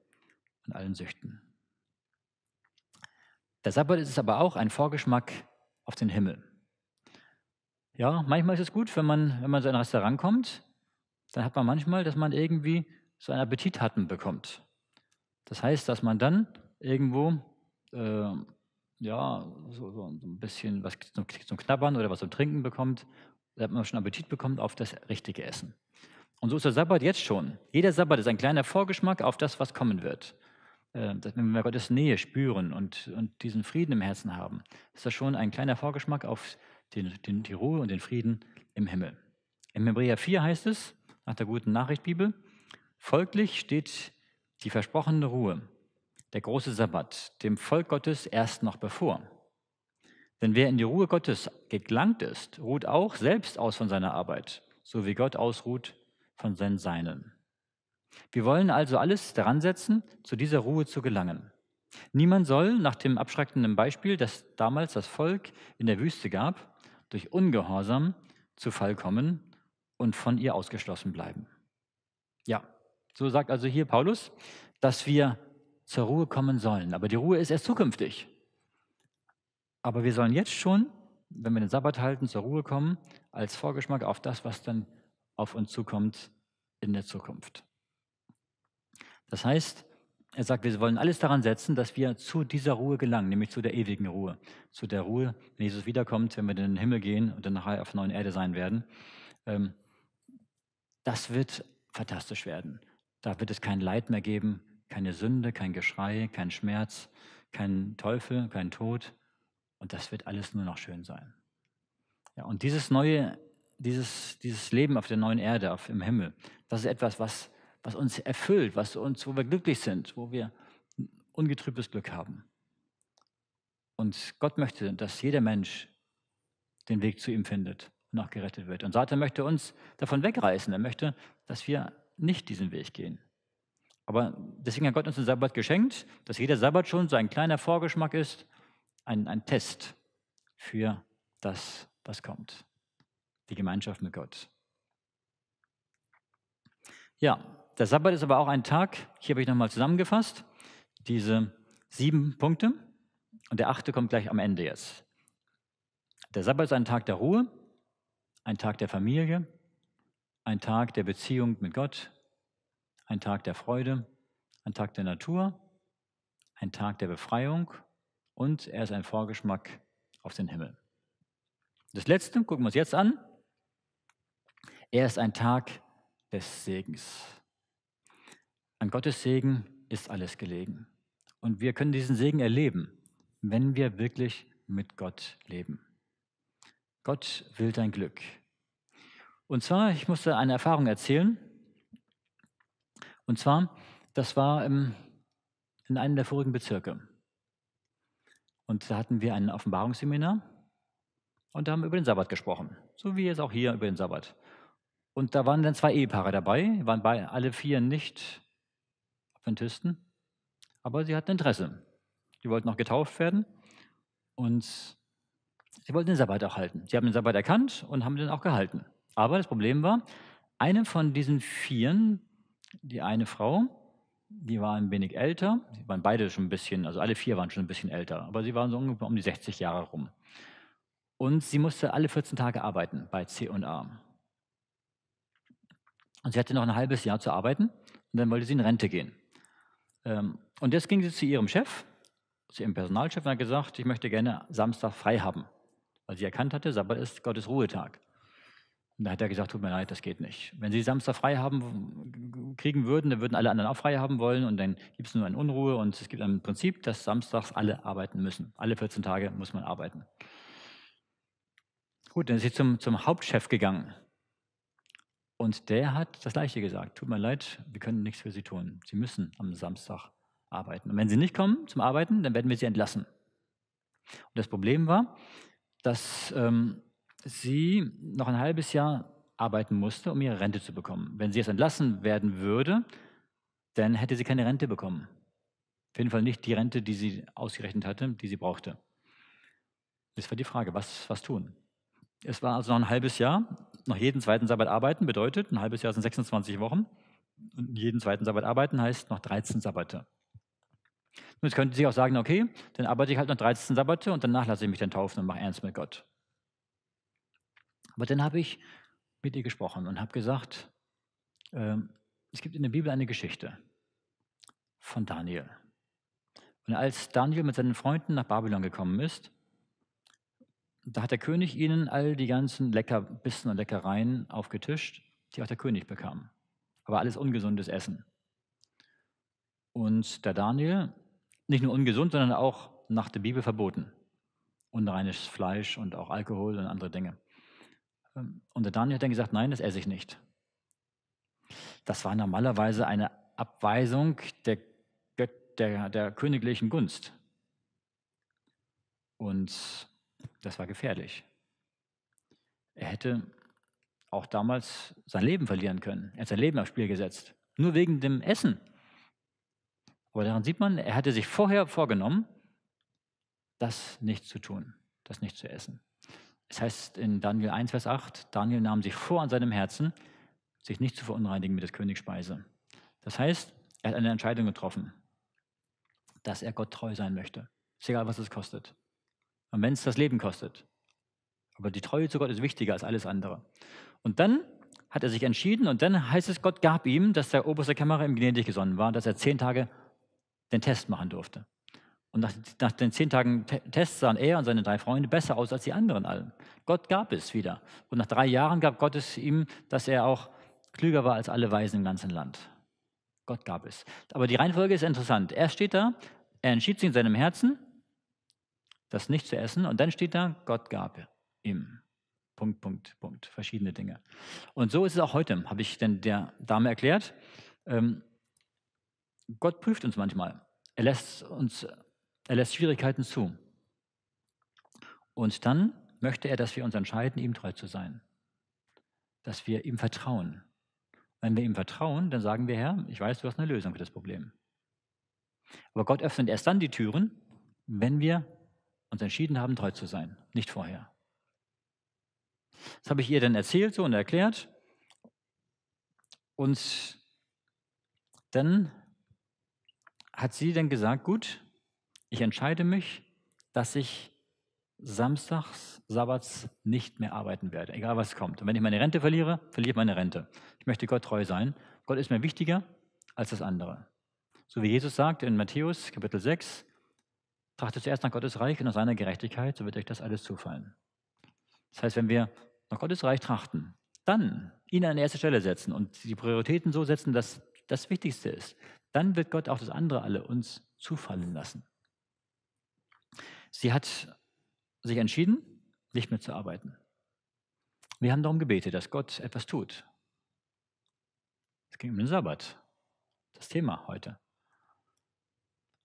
und allen Süchten. Der Sabbat ist aber auch ein Vorgeschmack auf den Himmel. Ja, manchmal ist es gut, wenn man, wenn man so in ein Restaurant kommt, dann hat man manchmal, dass man irgendwie so einen Appetithappen bekommt. Das heißt, dass man dann irgendwo äh, ja, so, so, ein bisschen was zum, zum Knabbern oder was zum Trinken bekommt, da hat man schon Appetit bekommt auf das richtige Essen. Und so ist der Sabbat jetzt schon. Jeder Sabbat ist ein kleiner Vorgeschmack auf das, was kommen wird. Wenn wir Gottes Nähe spüren und, und diesen Frieden im Herzen haben, ist das schon ein kleiner Vorgeschmack auf den, den, die Ruhe und den Frieden im Himmel. Im Hebräer 4 heißt es, nach der guten Nachricht Bibel, folglich steht die versprochene Ruhe, der große Sabbat, dem Volk Gottes erst noch bevor. Denn wer in die Ruhe Gottes gelangt ist, ruht auch selbst aus von seiner Arbeit, so wie Gott ausruht von seinen Seinen. Wir wollen also alles daran setzen, zu dieser Ruhe zu gelangen. Niemand soll, nach dem abschreckenden Beispiel, das damals das Volk in der Wüste gab, durch Ungehorsam zu Fall kommen und von ihr ausgeschlossen bleiben. Ja, so sagt also hier Paulus, dass wir zur Ruhe kommen sollen. Aber die Ruhe ist erst zukünftig. Aber wir sollen jetzt schon, wenn wir den Sabbat halten, zur Ruhe kommen, als Vorgeschmack auf das, was dann auf uns zukommt in der Zukunft. Das heißt, er sagt, wir wollen alles daran setzen, dass wir zu dieser Ruhe gelangen, nämlich zu der ewigen Ruhe. Zu der Ruhe, wenn Jesus wiederkommt, wenn wir in den Himmel gehen und dann nachher auf der neuen Erde sein werden. Ähm, das wird fantastisch werden. Da wird es kein Leid mehr geben, keine Sünde, kein Geschrei, kein Schmerz, kein Teufel, kein Tod. Und das wird alles nur noch schön sein. Ja, und dieses neue, dieses, dieses Leben auf der neuen Erde, auf, im Himmel, das ist etwas, was was uns erfüllt, was uns, wo wir glücklich sind, wo wir ungetrübtes Glück haben. Und Gott möchte, dass jeder Mensch den Weg zu ihm findet und auch gerettet wird. Und Satan möchte uns davon wegreißen. Er möchte, dass wir nicht diesen Weg gehen. Aber deswegen hat Gott uns den Sabbat geschenkt, dass jeder Sabbat schon so ein kleiner Vorgeschmack ist, ein, ein Test für das, was kommt. Die Gemeinschaft mit Gott. Ja, der Sabbat ist aber auch ein Tag, hier habe ich nochmal zusammengefasst, diese sieben Punkte. Und der achte kommt gleich am Ende jetzt. Der Sabbat ist ein Tag der Ruhe, ein Tag der Familie, ein Tag der Beziehung mit Gott, ein Tag der Freude, ein Tag der Natur, ein Tag der Befreiung und er ist ein Vorgeschmack auf den Himmel. Das letzte gucken wir uns jetzt an. Er ist ein Tag des Segens. An Gottes Segen ist alles gelegen. Und wir können diesen Segen erleben, wenn wir wirklich mit Gott leben. Gott will dein Glück. Und zwar, ich musste eine Erfahrung erzählen. Und zwar, das war im, in einem der vorigen Bezirke. Und da hatten wir ein Offenbarungsseminar und haben über den Sabbat gesprochen. So wie jetzt auch hier über den Sabbat. Und da waren dann zwei Ehepaare dabei, waren bei, alle vier nicht Adventisten, aber sie hatten Interesse. Die wollten noch getauft werden und sie wollten den Sabbat auch halten. Sie haben den Sabbat erkannt und haben den auch gehalten. Aber das Problem war, eine von diesen Vieren, die eine Frau, die war ein wenig älter, sie waren beide schon ein bisschen, also alle vier waren schon ein bisschen älter, aber sie waren so ungefähr um die 60 Jahre rum. Und sie musste alle 14 Tage arbeiten bei C und A. Und sie hatte noch ein halbes Jahr zu arbeiten und dann wollte sie in Rente gehen. Ähm, und jetzt ging sie zu ihrem Chef, zu ihrem Personalchef und hat gesagt, ich möchte gerne Samstag frei haben, weil sie erkannt hatte, Sabbat ist Gottes Ruhetag. Und da hat er gesagt, tut mir leid, das geht nicht. Wenn Sie Samstag frei haben, kriegen würden, dann würden alle anderen auch frei haben wollen und dann gibt es nur eine Unruhe und es gibt ein Prinzip, dass samstags alle arbeiten müssen. Alle 14 Tage muss man arbeiten. Gut, dann ist sie zum, zum Hauptchef gegangen und der hat das Gleiche gesagt. Tut mir leid, wir können nichts für Sie tun. Sie müssen am Samstag arbeiten. Und wenn Sie nicht kommen zum Arbeiten, dann werden wir Sie entlassen. Und das Problem war, dass ähm, sie noch ein halbes Jahr arbeiten musste, um ihre Rente zu bekommen. Wenn sie jetzt entlassen werden würde, dann hätte sie keine Rente bekommen. Auf jeden Fall nicht die Rente, die sie ausgerechnet hatte, die sie brauchte. Das war die Frage, was, was tun? Es war also noch ein halbes Jahr noch jeden zweiten Sabbat arbeiten bedeutet, ein halbes Jahr sind 26 Wochen. Und jeden zweiten Sabbat arbeiten heißt noch 13 Sabbate. Und jetzt könnte sie auch sagen, okay, dann arbeite ich halt noch 13 Sabbate und danach lasse ich mich dann taufen und mache ernst mit Gott. Aber dann habe ich mit ihr gesprochen und habe gesagt, äh, es gibt in der Bibel eine Geschichte von Daniel. Und als Daniel mit seinen Freunden nach Babylon gekommen ist, da hat der König ihnen all die ganzen Leckerbissen und Leckereien aufgetischt, die auch der König bekam. Aber alles ungesundes Essen. Und der Daniel, nicht nur ungesund, sondern auch nach der Bibel verboten. Unreines Fleisch und auch Alkohol und andere Dinge. Und der Daniel hat dann gesagt, nein, das esse ich nicht. Das war normalerweise eine Abweisung der, der, der königlichen Gunst. Und das war gefährlich. Er hätte auch damals sein Leben verlieren können. Er hat sein Leben aufs Spiel gesetzt. Nur wegen dem Essen. Aber daran sieht man, er hatte sich vorher vorgenommen, das nicht zu tun, das nicht zu essen. Es heißt in Daniel 1, Vers 8, Daniel nahm sich vor an seinem Herzen, sich nicht zu verunreinigen mit des Königs Speise. Das heißt, er hat eine Entscheidung getroffen, dass er Gott treu sein möchte. Ist egal, was es kostet. Und wenn es das Leben kostet. Aber die Treue zu Gott ist wichtiger als alles andere. Und dann hat er sich entschieden und dann heißt es, Gott gab ihm, dass der oberste Kämmerer ihm gnädig gesonnen war, dass er zehn Tage den Test machen durfte. Und nach, nach den zehn Tagen Test sahen er und seine drei Freunde besser aus als die anderen allen. Gott gab es wieder. Und nach drei Jahren gab Gott es ihm, dass er auch klüger war als alle Weisen im ganzen Land. Gott gab es. Aber die Reihenfolge ist interessant. Er steht da, er entschied sich in seinem Herzen, das nicht zu essen. Und dann steht da, Gott gab ihm. Punkt, Punkt, Punkt. Verschiedene Dinge. Und so ist es auch heute, habe ich denn der Dame erklärt. Ähm, Gott prüft uns manchmal. Er lässt uns, er lässt Schwierigkeiten zu. Und dann möchte er, dass wir uns entscheiden, ihm treu zu sein. Dass wir ihm vertrauen. Wenn wir ihm vertrauen, dann sagen wir, Herr, ich weiß, du hast eine Lösung für das Problem. Aber Gott öffnet erst dann die Türen, wenn wir uns entschieden haben, treu zu sein, nicht vorher. Das habe ich ihr dann erzählt so und erklärt. Und dann hat sie dann gesagt, gut, ich entscheide mich, dass ich samstags, sabbats nicht mehr arbeiten werde, egal was kommt. Und wenn ich meine Rente verliere, verliere ich meine Rente. Ich möchte Gott treu sein. Gott ist mir wichtiger als das andere. So wie Jesus sagt in Matthäus Kapitel 6, Trachtet zuerst nach Gottes Reich und nach seiner Gerechtigkeit, so wird euch das alles zufallen. Das heißt, wenn wir nach Gottes Reich trachten, dann ihn an die erste Stelle setzen und die Prioritäten so setzen, dass das Wichtigste ist, dann wird Gott auch das andere alle uns zufallen lassen. Sie hat sich entschieden, nicht mehr zu arbeiten. Wir haben darum gebetet, dass Gott etwas tut. Es ging um den Sabbat, das Thema heute.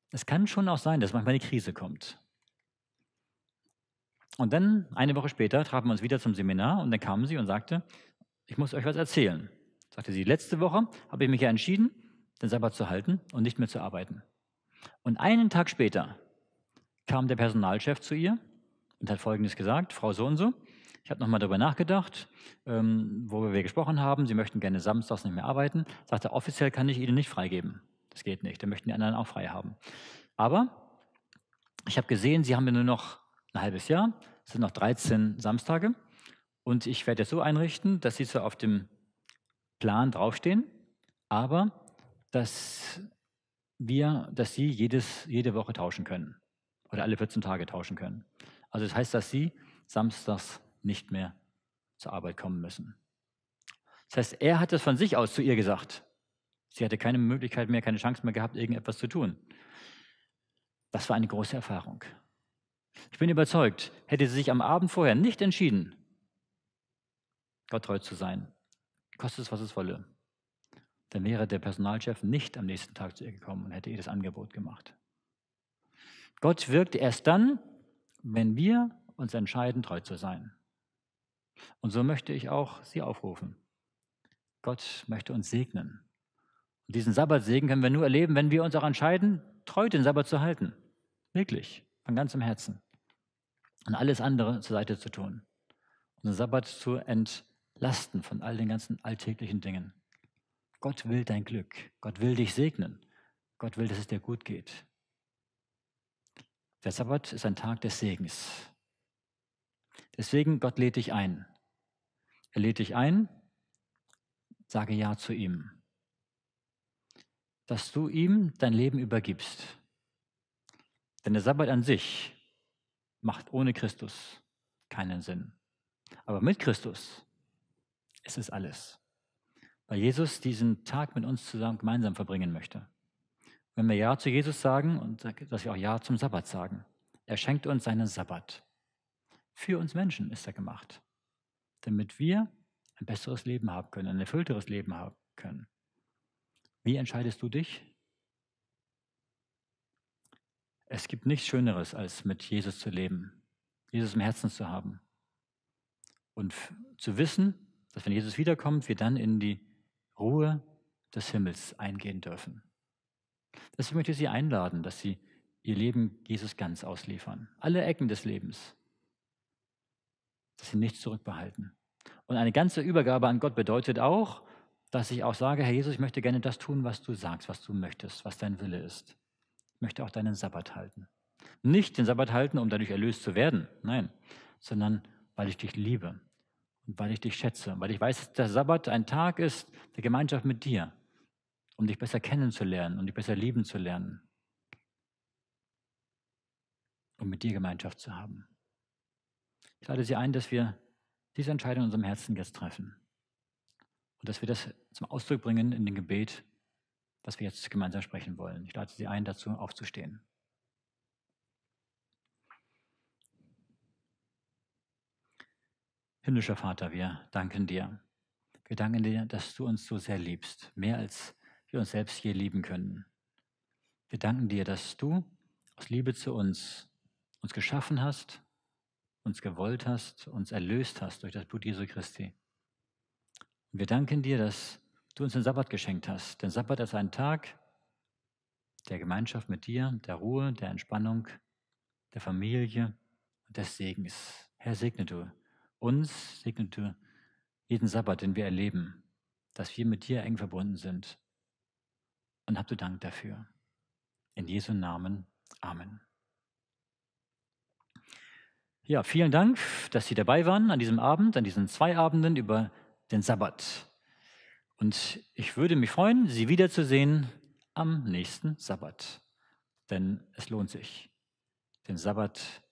Es kann schon auch sein, dass manchmal eine Krise kommt. Und dann, eine Woche später, trafen wir uns wieder zum Seminar und dann kamen sie und sagte, ich muss euch was erzählen. Sagte sie, letzte Woche habe ich mich ja entschieden, den Sabbat zu halten und nicht mehr zu arbeiten. Und einen Tag später kam der Personalchef zu ihr und hat Folgendes gesagt, Frau so und so, ich habe nochmal darüber nachgedacht, ähm, worüber wir gesprochen haben. Sie möchten gerne samstags nicht mehr arbeiten. Sagte, offiziell kann ich Ihnen nicht freigeben. Das geht nicht. Da möchten die anderen auch frei haben. Aber ich habe gesehen, Sie haben ja nur noch ein halbes Jahr. Es sind noch 13 Samstage. Und ich werde es so einrichten, dass Sie zwar auf dem Plan draufstehen, aber dass wir, dass Sie jedes, jede Woche tauschen können oder alle 14 Tage tauschen können. Also das heißt, dass Sie samstags nicht mehr zur Arbeit kommen müssen. Das heißt, er hat es von sich aus zu ihr gesagt. Sie hatte keine Möglichkeit mehr, keine Chance mehr gehabt, irgendetwas zu tun. Das war eine große Erfahrung. Ich bin überzeugt, hätte sie sich am Abend vorher nicht entschieden, Gott treu zu sein, kostet es, was es wolle, dann wäre der Personalchef nicht am nächsten Tag zu ihr gekommen und hätte ihr das Angebot gemacht. Gott wirkt erst dann, wenn wir uns entscheiden, treu zu sein. Und so möchte ich auch Sie aufrufen. Gott möchte uns segnen. Und diesen Sabbatsegen können wir nur erleben, wenn wir uns auch entscheiden, treu den Sabbat zu halten. Wirklich, von ganzem Herzen. Und alles andere zur Seite zu tun. Und den Sabbat zu entlasten von all den ganzen alltäglichen Dingen. Gott will dein Glück. Gott will dich segnen. Gott will, dass es dir gut geht. Der Sabbat ist ein Tag des Segens. Deswegen, Gott lädt dich ein. Er lädt dich ein, sage Ja zu ihm. Dass du ihm dein Leben übergibst. Denn der Sabbat an sich macht ohne Christus keinen Sinn. Aber mit Christus ist es alles. Weil Jesus diesen Tag mit uns zusammen gemeinsam verbringen möchte. Wenn wir Ja zu Jesus sagen und dass wir auch Ja zum Sabbat sagen. Er schenkt uns seinen Sabbat. Für uns Menschen ist er gemacht, damit wir ein besseres Leben haben können, ein erfüllteres Leben haben können. Wie entscheidest du dich? Es gibt nichts Schöneres, als mit Jesus zu leben, Jesus im Herzen zu haben und zu wissen, dass wenn Jesus wiederkommt, wir dann in die Ruhe des Himmels eingehen dürfen. Deswegen möchte ich Sie einladen, dass Sie Ihr Leben Jesus ganz ausliefern. Alle Ecken des Lebens dass sie nichts zurückbehalten. Und eine ganze Übergabe an Gott bedeutet auch, dass ich auch sage, Herr Jesus, ich möchte gerne das tun, was du sagst, was du möchtest, was dein Wille ist. Ich möchte auch deinen Sabbat halten. Nicht den Sabbat halten, um dadurch erlöst zu werden, nein, sondern weil ich dich liebe und weil ich dich schätze, weil ich weiß, dass der Sabbat ein Tag ist der Gemeinschaft mit dir, um dich besser kennenzulernen, um dich besser lieben zu lernen, um mit dir Gemeinschaft zu haben. Ich lade Sie ein, dass wir diese Entscheidung in unserem Herzen jetzt treffen. Und dass wir das zum Ausdruck bringen in dem Gebet, das wir jetzt gemeinsam sprechen wollen. Ich lade Sie ein, dazu aufzustehen. Himmlischer Vater, wir danken dir. Wir danken dir, dass du uns so sehr liebst, mehr als wir uns selbst je lieben können. Wir danken dir, dass du aus Liebe zu uns uns geschaffen hast uns gewollt hast, uns erlöst hast durch das Blut Jesu Christi. Und wir danken dir, dass du uns den Sabbat geschenkt hast. Denn Sabbat ist ein Tag der Gemeinschaft mit dir, der Ruhe, der Entspannung, der Familie und des Segens. Herr, segne du uns, segne du jeden Sabbat, den wir erleben, dass wir mit dir eng verbunden sind. Und hab du Dank dafür. In Jesu Namen. Amen. Ja, vielen Dank, dass Sie dabei waren an diesem Abend, an diesen zwei Abenden über den Sabbat. Und ich würde mich freuen, Sie wiederzusehen am nächsten Sabbat. Denn es lohnt sich, den Sabbat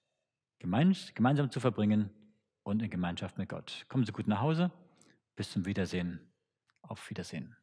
gemeinsam zu verbringen und in Gemeinschaft mit Gott. Kommen Sie gut nach Hause. Bis zum Wiedersehen. Auf Wiedersehen.